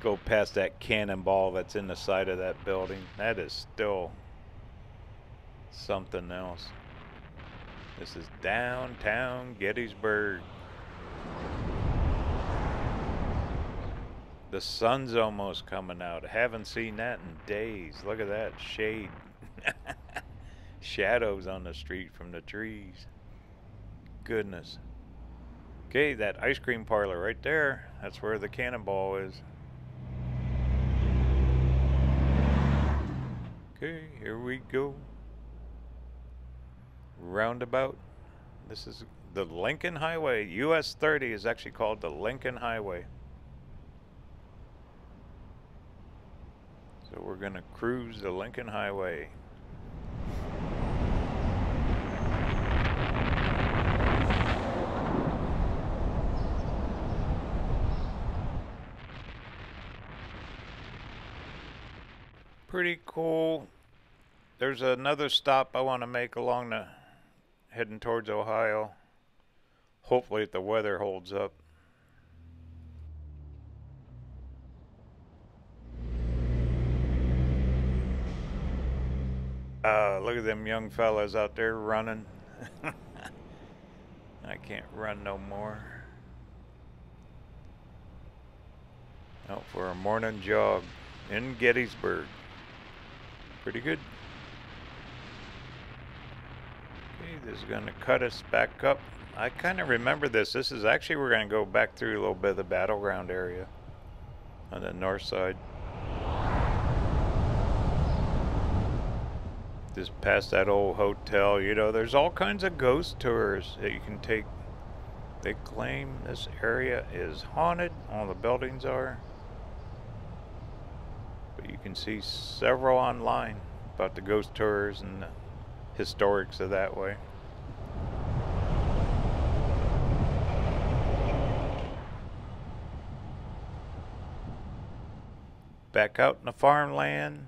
Go past that cannonball that's in the side of that building. That is still something else. This is downtown Gettysburg. The sun's almost coming out. Haven't seen that in days. Look at that shade. Shadows on the street from the trees. Goodness. Okay, that ice cream parlor right there. That's where the cannonball is. Okay, here we go. Roundabout. This is the Lincoln Highway. US 30 is actually called the Lincoln Highway. So we're going to cruise the Lincoln Highway. Pretty cool. There's another stop I want to make along the heading towards Ohio. Hopefully the weather holds up. Uh, look at them young fellas out there running. I can't run no more. Out for a morning jog in Gettysburg. Pretty good. Okay, this is going to cut us back up. I kind of remember this. This is actually, we're going to go back through a little bit of the battleground area on the north side. Just past that old hotel, you know, there's all kinds of ghost tours that you can take. They claim this area is haunted. All the buildings are. But you can see several online about the ghost tours and the historics of that way. Back out in the farmland.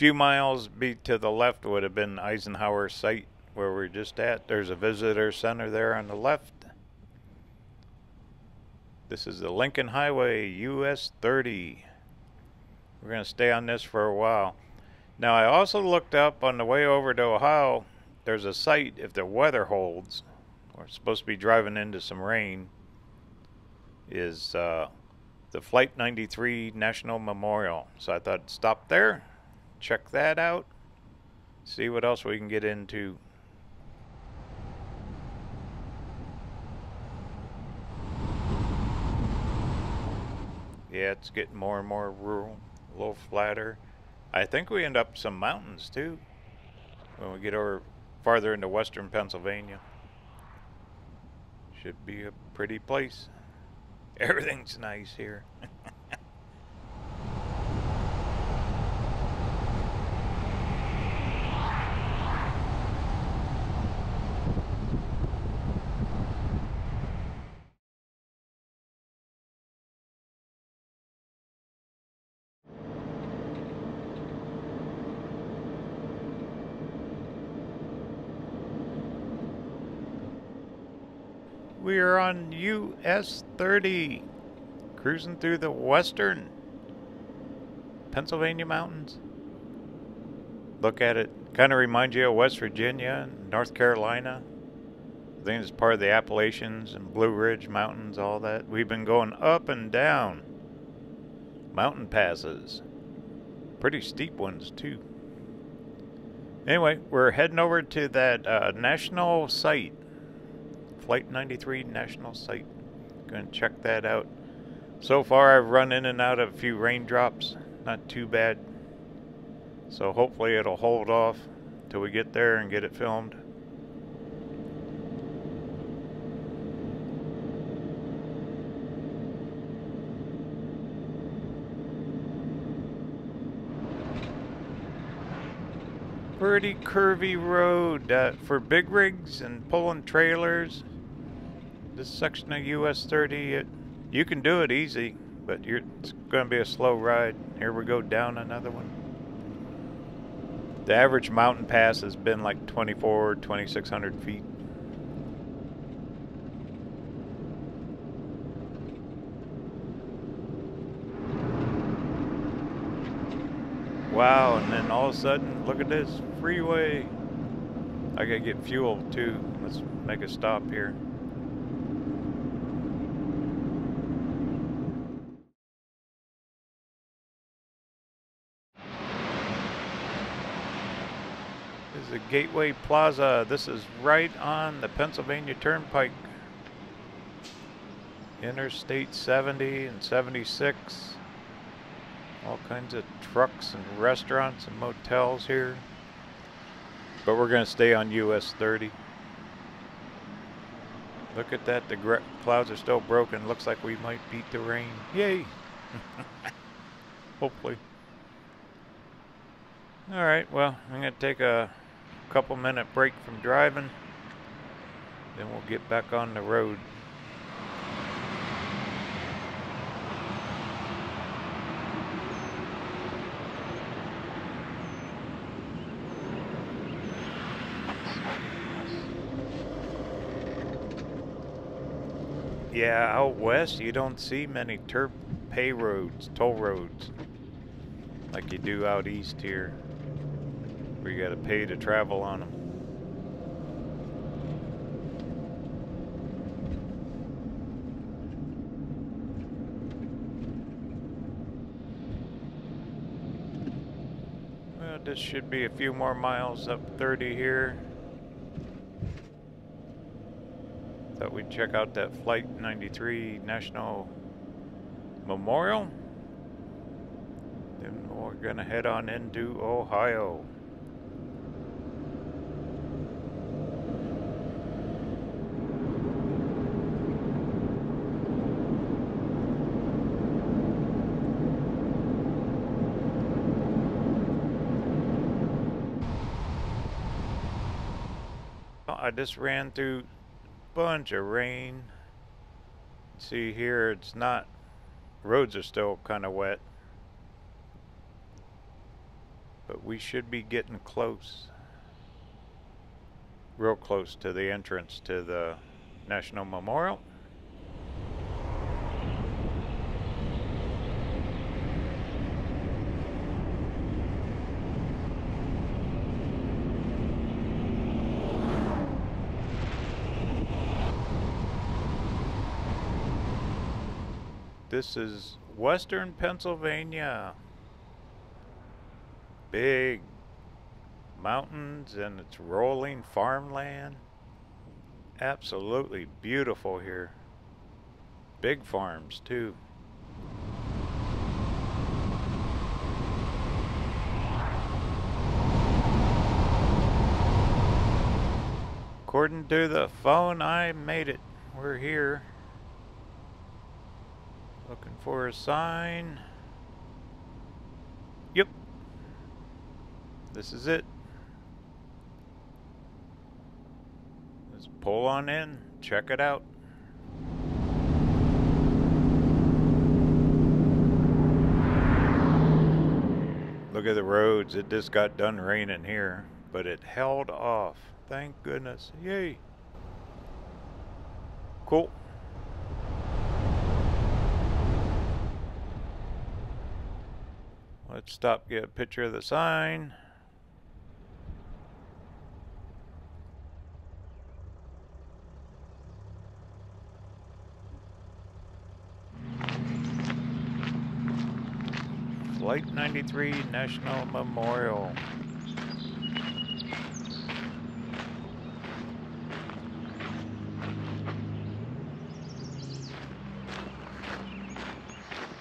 Few miles be to the left would have been Eisenhower site where we're just at. There's a visitor center there on the left. This is the Lincoln Highway US 30. We're going to stay on this for a while. Now I also looked up on the way over to Ohio, there's a site if the weather holds, we're supposed to be driving into some rain, is uh, the Flight 93 National Memorial. So I thought stop there, check that out, see what else we can get into. Yeah, it's getting more and more rural, a little flatter. I think we end up some mountains too when we get over farther into western Pennsylvania. Should be a pretty place. Everything's nice here. Are on US 30, cruising through the western Pennsylvania mountains. Look at it, kind of reminds you of West Virginia and North Carolina. I think it's part of the Appalachians and Blue Ridge Mountains, all that. We've been going up and down mountain passes. Pretty steep ones, too. Anyway, we're heading over to that uh, national site Flight 93 National Site. Going to check that out. So far I've run in and out of a few raindrops. Not too bad. So hopefully it'll hold off till we get there and get it filmed. pretty curvy road uh, for big rigs and pulling trailers this section of US 30, it, you can do it easy, but it's going to be a slow ride. Here we go down another one. The average mountain pass has been like 24, 2600 feet. Wow, and then all of a sudden, look at this freeway. I gotta get fuel too. Let's make a stop here. The Gateway Plaza. This is right on the Pennsylvania Turnpike. Interstate 70 and 76. All kinds of trucks and restaurants and motels here. But we're going to stay on US 30. Look at that. The clouds are still broken. Looks like we might beat the rain. Yay! Hopefully. All right. Well, I'm gonna take a couple minute break from driving. Then we'll get back on the road. Yeah, out west you don't see many turp pay roads, toll roads, like you do out east here, where you got to pay to travel on them. Well, this should be a few more miles up 30 here. Thought we'd check out that Flight 93 National Memorial. Then we're gonna head on into Ohio. I just ran through a bunch of rain. See here, it's not, roads are still kind of wet. But we should be getting close. Real close to the entrance to the National Memorial. This is western Pennsylvania. Big mountains and it's rolling farmland. Absolutely beautiful here. Big farms too. According to the phone, I made it. We're here. Looking for a sign. Yep. This is it. Let's pull on in, check it out. Look at the roads. It just got done raining here, but it held off. Thank goodness. Yay. Cool. Let's stop, get a picture of the sign. Flight 93 National Memorial.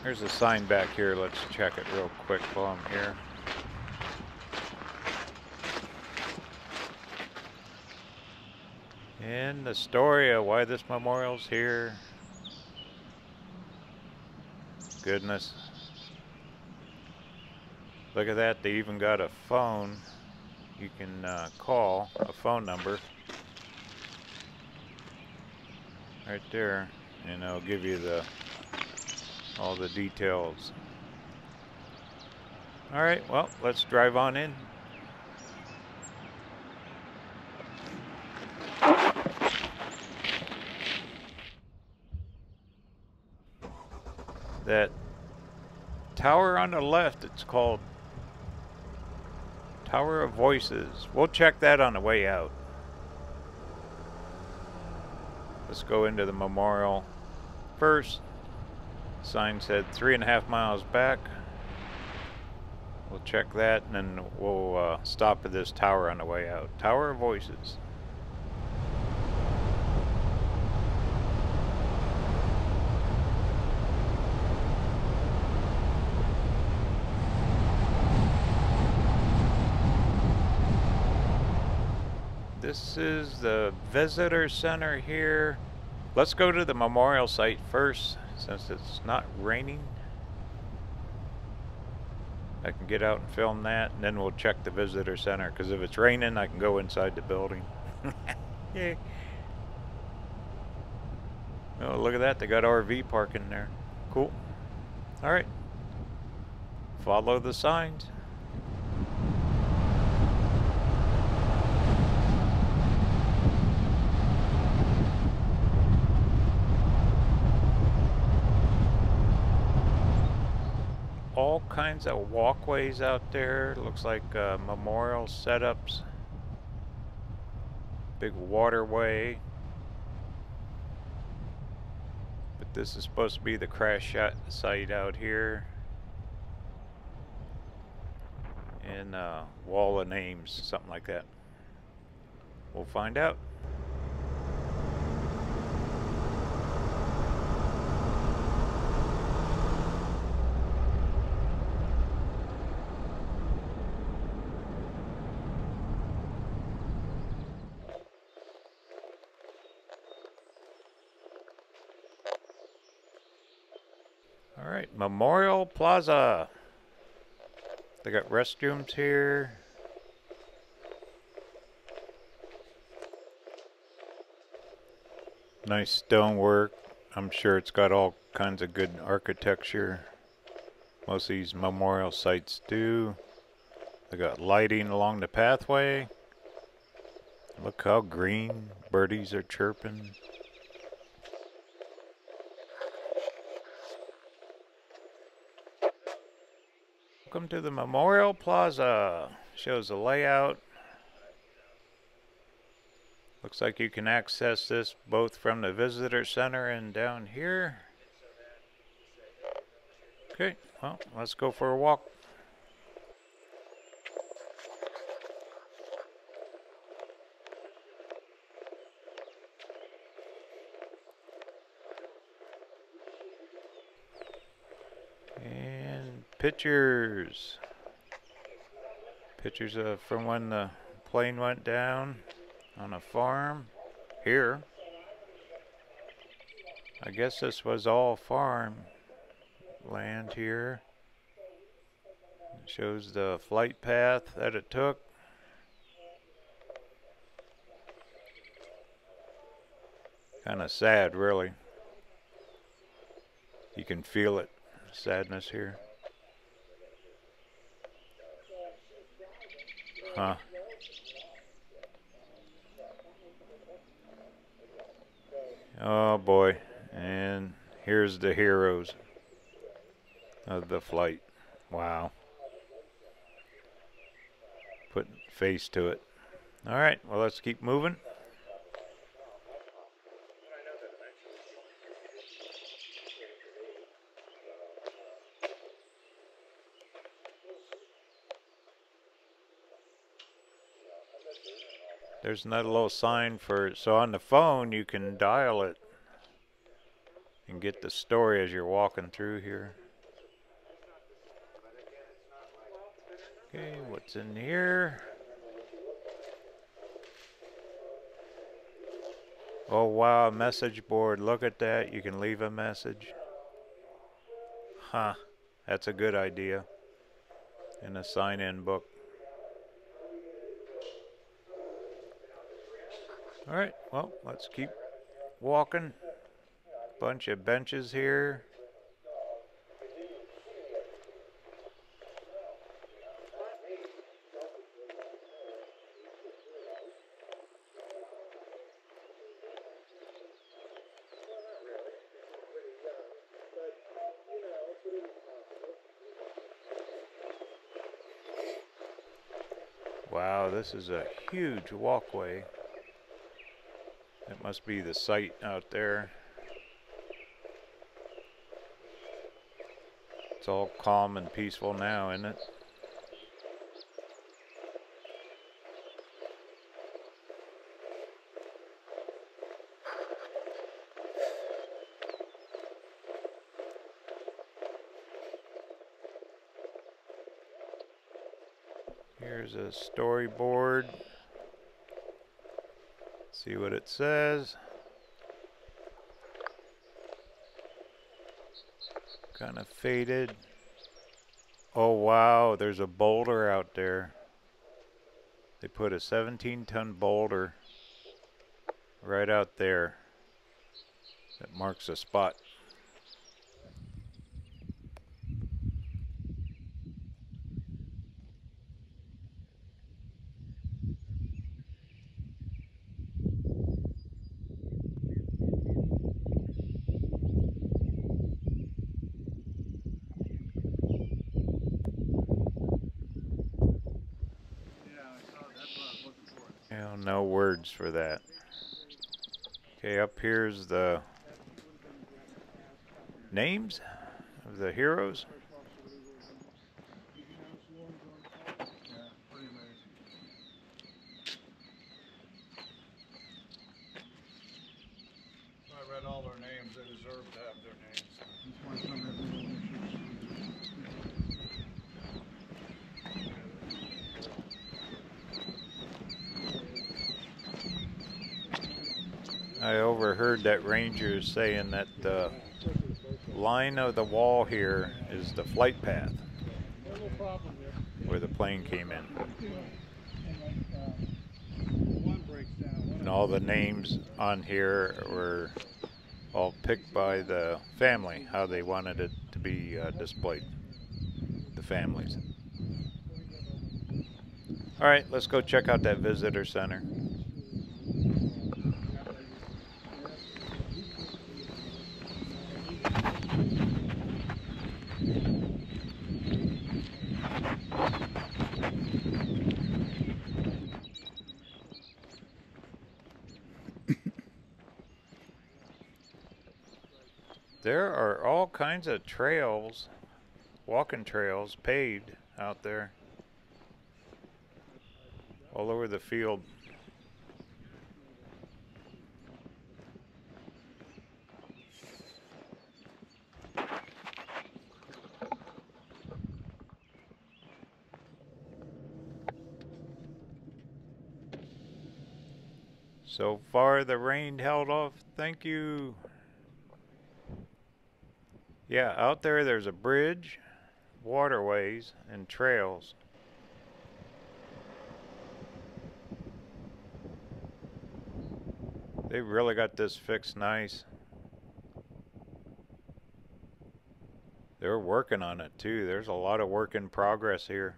There's a sign back here. Let's check it real quick while I'm here. And the story of why this memorial's here. Goodness. Look at that. They even got a phone you can uh, call, a phone number. Right there. And I'll give you the all the details. All right, well, let's drive on in. That tower on the left, it's called Tower of Voices. We'll check that on the way out. Let's go into the memorial first. Sign said three and a half miles back. We'll check that and then we'll uh, stop at this tower on the way out. Tower of Voices. This is the visitor center here. Let's go to the memorial site first, since it's not raining. I can get out and film that, and then we'll check the visitor center. Because if it's raining, I can go inside the building. Yay. Oh, look at that. They got RV parking there. Cool. All right. Follow the signs. all kinds of walkways out there. Looks like uh, memorial setups. Big waterway. But this is supposed to be the crash site out here. And uh, wall of names, something like that. We'll find out. All right, Memorial Plaza. They got restrooms here. Nice stonework. I'm sure it's got all kinds of good architecture. Most of these memorial sites do. They got lighting along the pathway. Look how green birdies are chirping. Welcome to the Memorial Plaza. Shows the layout. Looks like you can access this both from the visitor center and down here. Okay, well, let's go for a walk. And pictures. Pictures of from when the plane went down on a farm here. I guess this was all farm land here. It shows the flight path that it took. Kind of sad, really. You can feel it, sadness here. Huh. Oh boy. And here's the heroes of the flight. Wow. Put face to it. All right, well, let's keep moving. There's another little sign for, so on the phone you can dial it and get the story as you're walking through here. Okay, what's in here? Oh wow, message board. Look at that. You can leave a message. Huh. That's a good idea. In a sign-in book. Alright, well, let's keep walking. Bunch of benches here. Wow, this is a huge walkway. That must be the site out there. It's all calm and peaceful now, isn't it? Here's a storyboard see what it says. Kind of faded. Oh wow, there's a boulder out there. They put a 17 ton boulder right out there. That marks a spot for that. Okay, up here's the names of the heroes. I read all their names. They deserve to have their names. I ranger saying that the line of the wall here is the flight path where the plane came in. And all the names on here were all picked by the family, how they wanted it to be uh, displayed. The families. All right, let's go check out that visitor center. There are all kinds of trails, walking trails, paved out there. All over the field. So far the rain held off. Thank you. Yeah, out there there's a bridge, waterways, and trails. They really got this fixed nice. They're working on it too. There's a lot of work in progress here.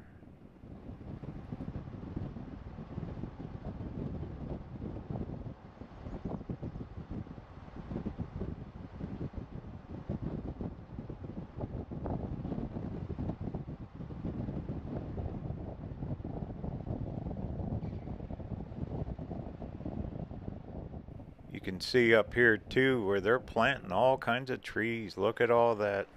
You see up here too where they're planting all kinds of trees. Look at all that.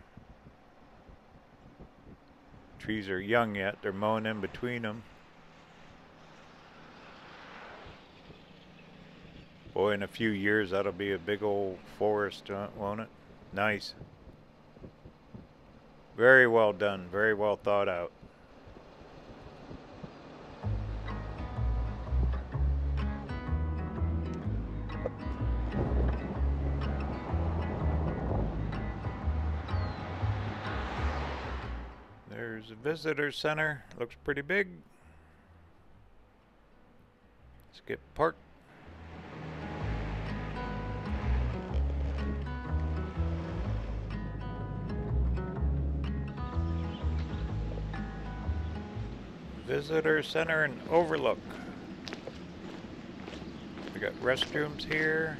Trees are young yet. They're mowing in between them. Boy, in a few years that'll be a big old forest, uh, won't it? Nice. Very well done. Very well thought out. Visitor center. Looks pretty big. Let's get parked. Visitor center and overlook. We got restrooms here,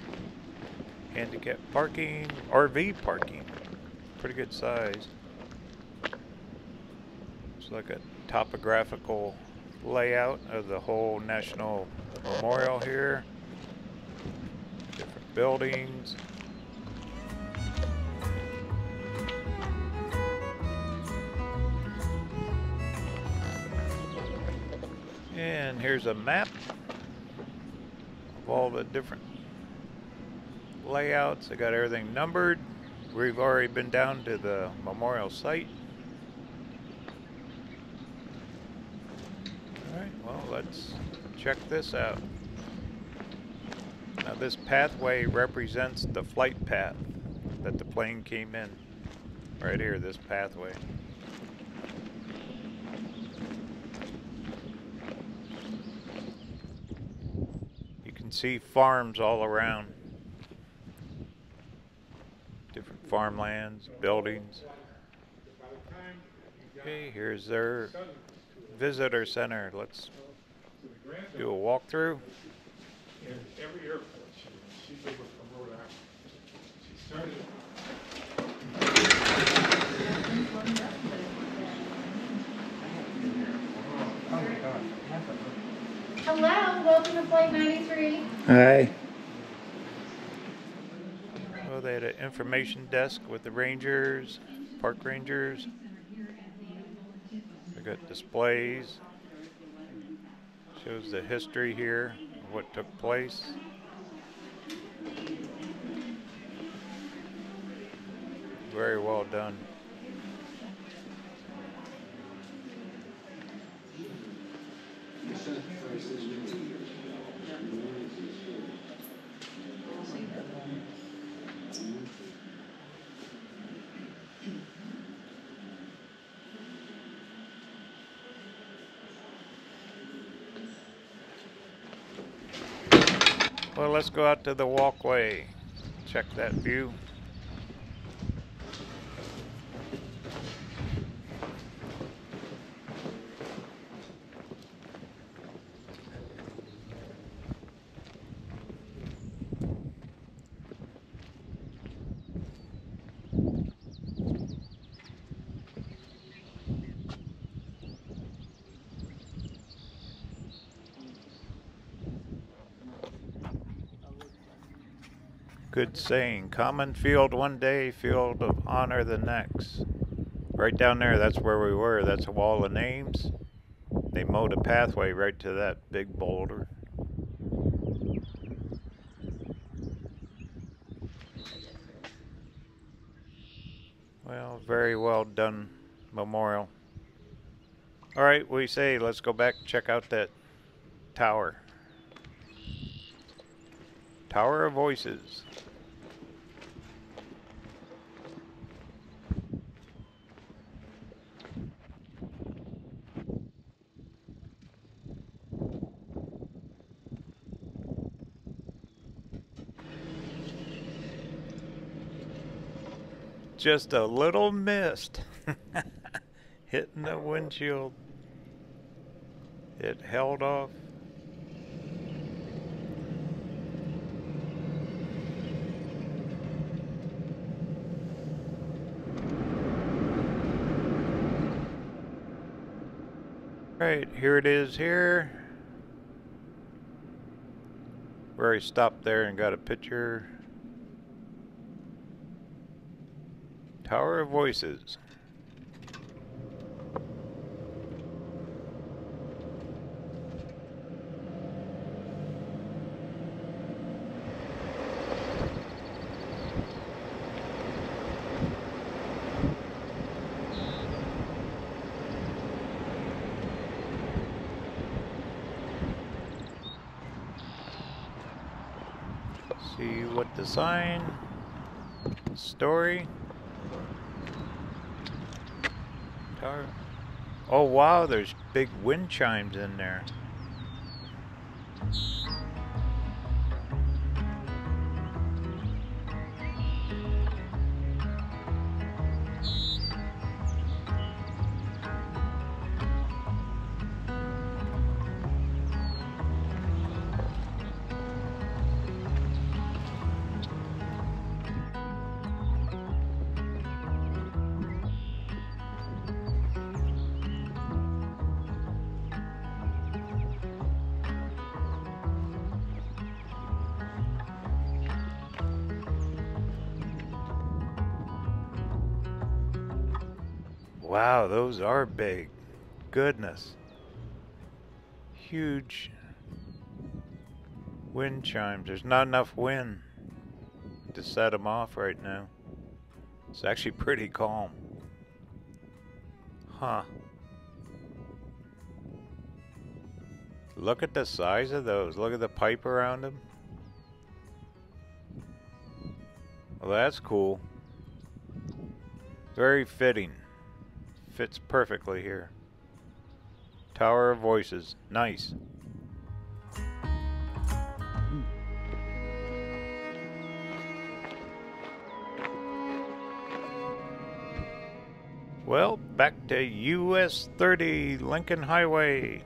handicap parking, RV parking. Pretty good size. It's like a topographical layout of the whole National Memorial here. Different buildings. And here's a map of all the different layouts. I got everything numbered. We've already been down to the memorial site. Alright, check this out. Now, this pathway represents the flight path that the plane came in, Right here, this pathway. You can see farms all around. Different farmlands, buildings. Okay, here's their visitor center. Let's do a walkthrough. in every airport. She, she's over from Rhode Island. She started. Hello, welcome to Flight 93. Hi. Oh, they had an information desk with the rangers, park rangers. They got displays. Shows the history here what took place. Very well done. Well, let's go out to the walkway. Check that view. Good saying. Common field one day, field of honor the next. Right down there, that's where we were. That's a wall of names. They mowed a pathway right to that big boulder. Well, very well done memorial. All right, we say let's go back and check out that tower. Tower of Voices. Just a little mist hitting the windshield. It held off. Right, here it is here. Where I stopped there and got a picture. Of Voices. See what the sign, story, tower. Oh wow, there's big wind chimes in there. Those are big. Goodness. Huge wind chimes. There's not enough wind to set them off right now. It's actually pretty calm. Huh. Look at the size of those. Look at the pipe around them. Well, that's cool. Very fitting. Perfectly here. Tower of Voices. Nice. Well, back to US 30 Lincoln Highway.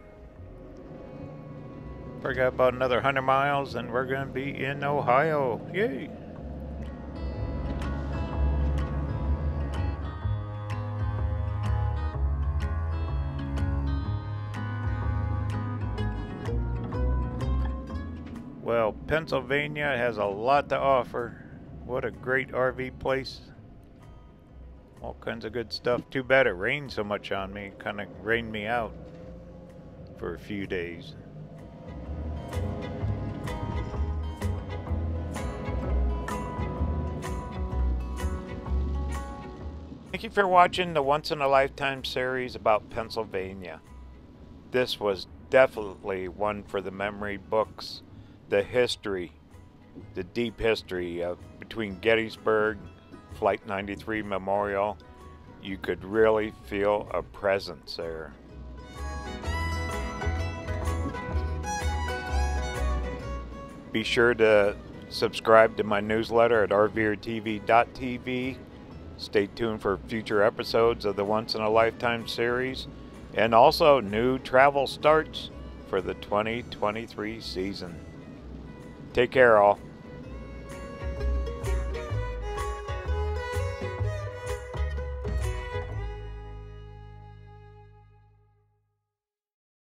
We got about another 100 miles and we're going to be in Ohio. Yay! Pennsylvania has a lot to offer. What a great RV place. All kinds of good stuff. Too bad it rained so much on me. Kind of rained me out for a few days. Thank you for watching the Once in a Lifetime series about Pennsylvania. This was definitely one for the memory books. The history, the deep history of between Gettysburg, Flight 93 Memorial, you could really feel a presence there. Be sure to subscribe to my newsletter at rvertv.tv. Stay tuned for future episodes of the Once in a Lifetime series and also new travel starts for the 2023 season. Take care, all.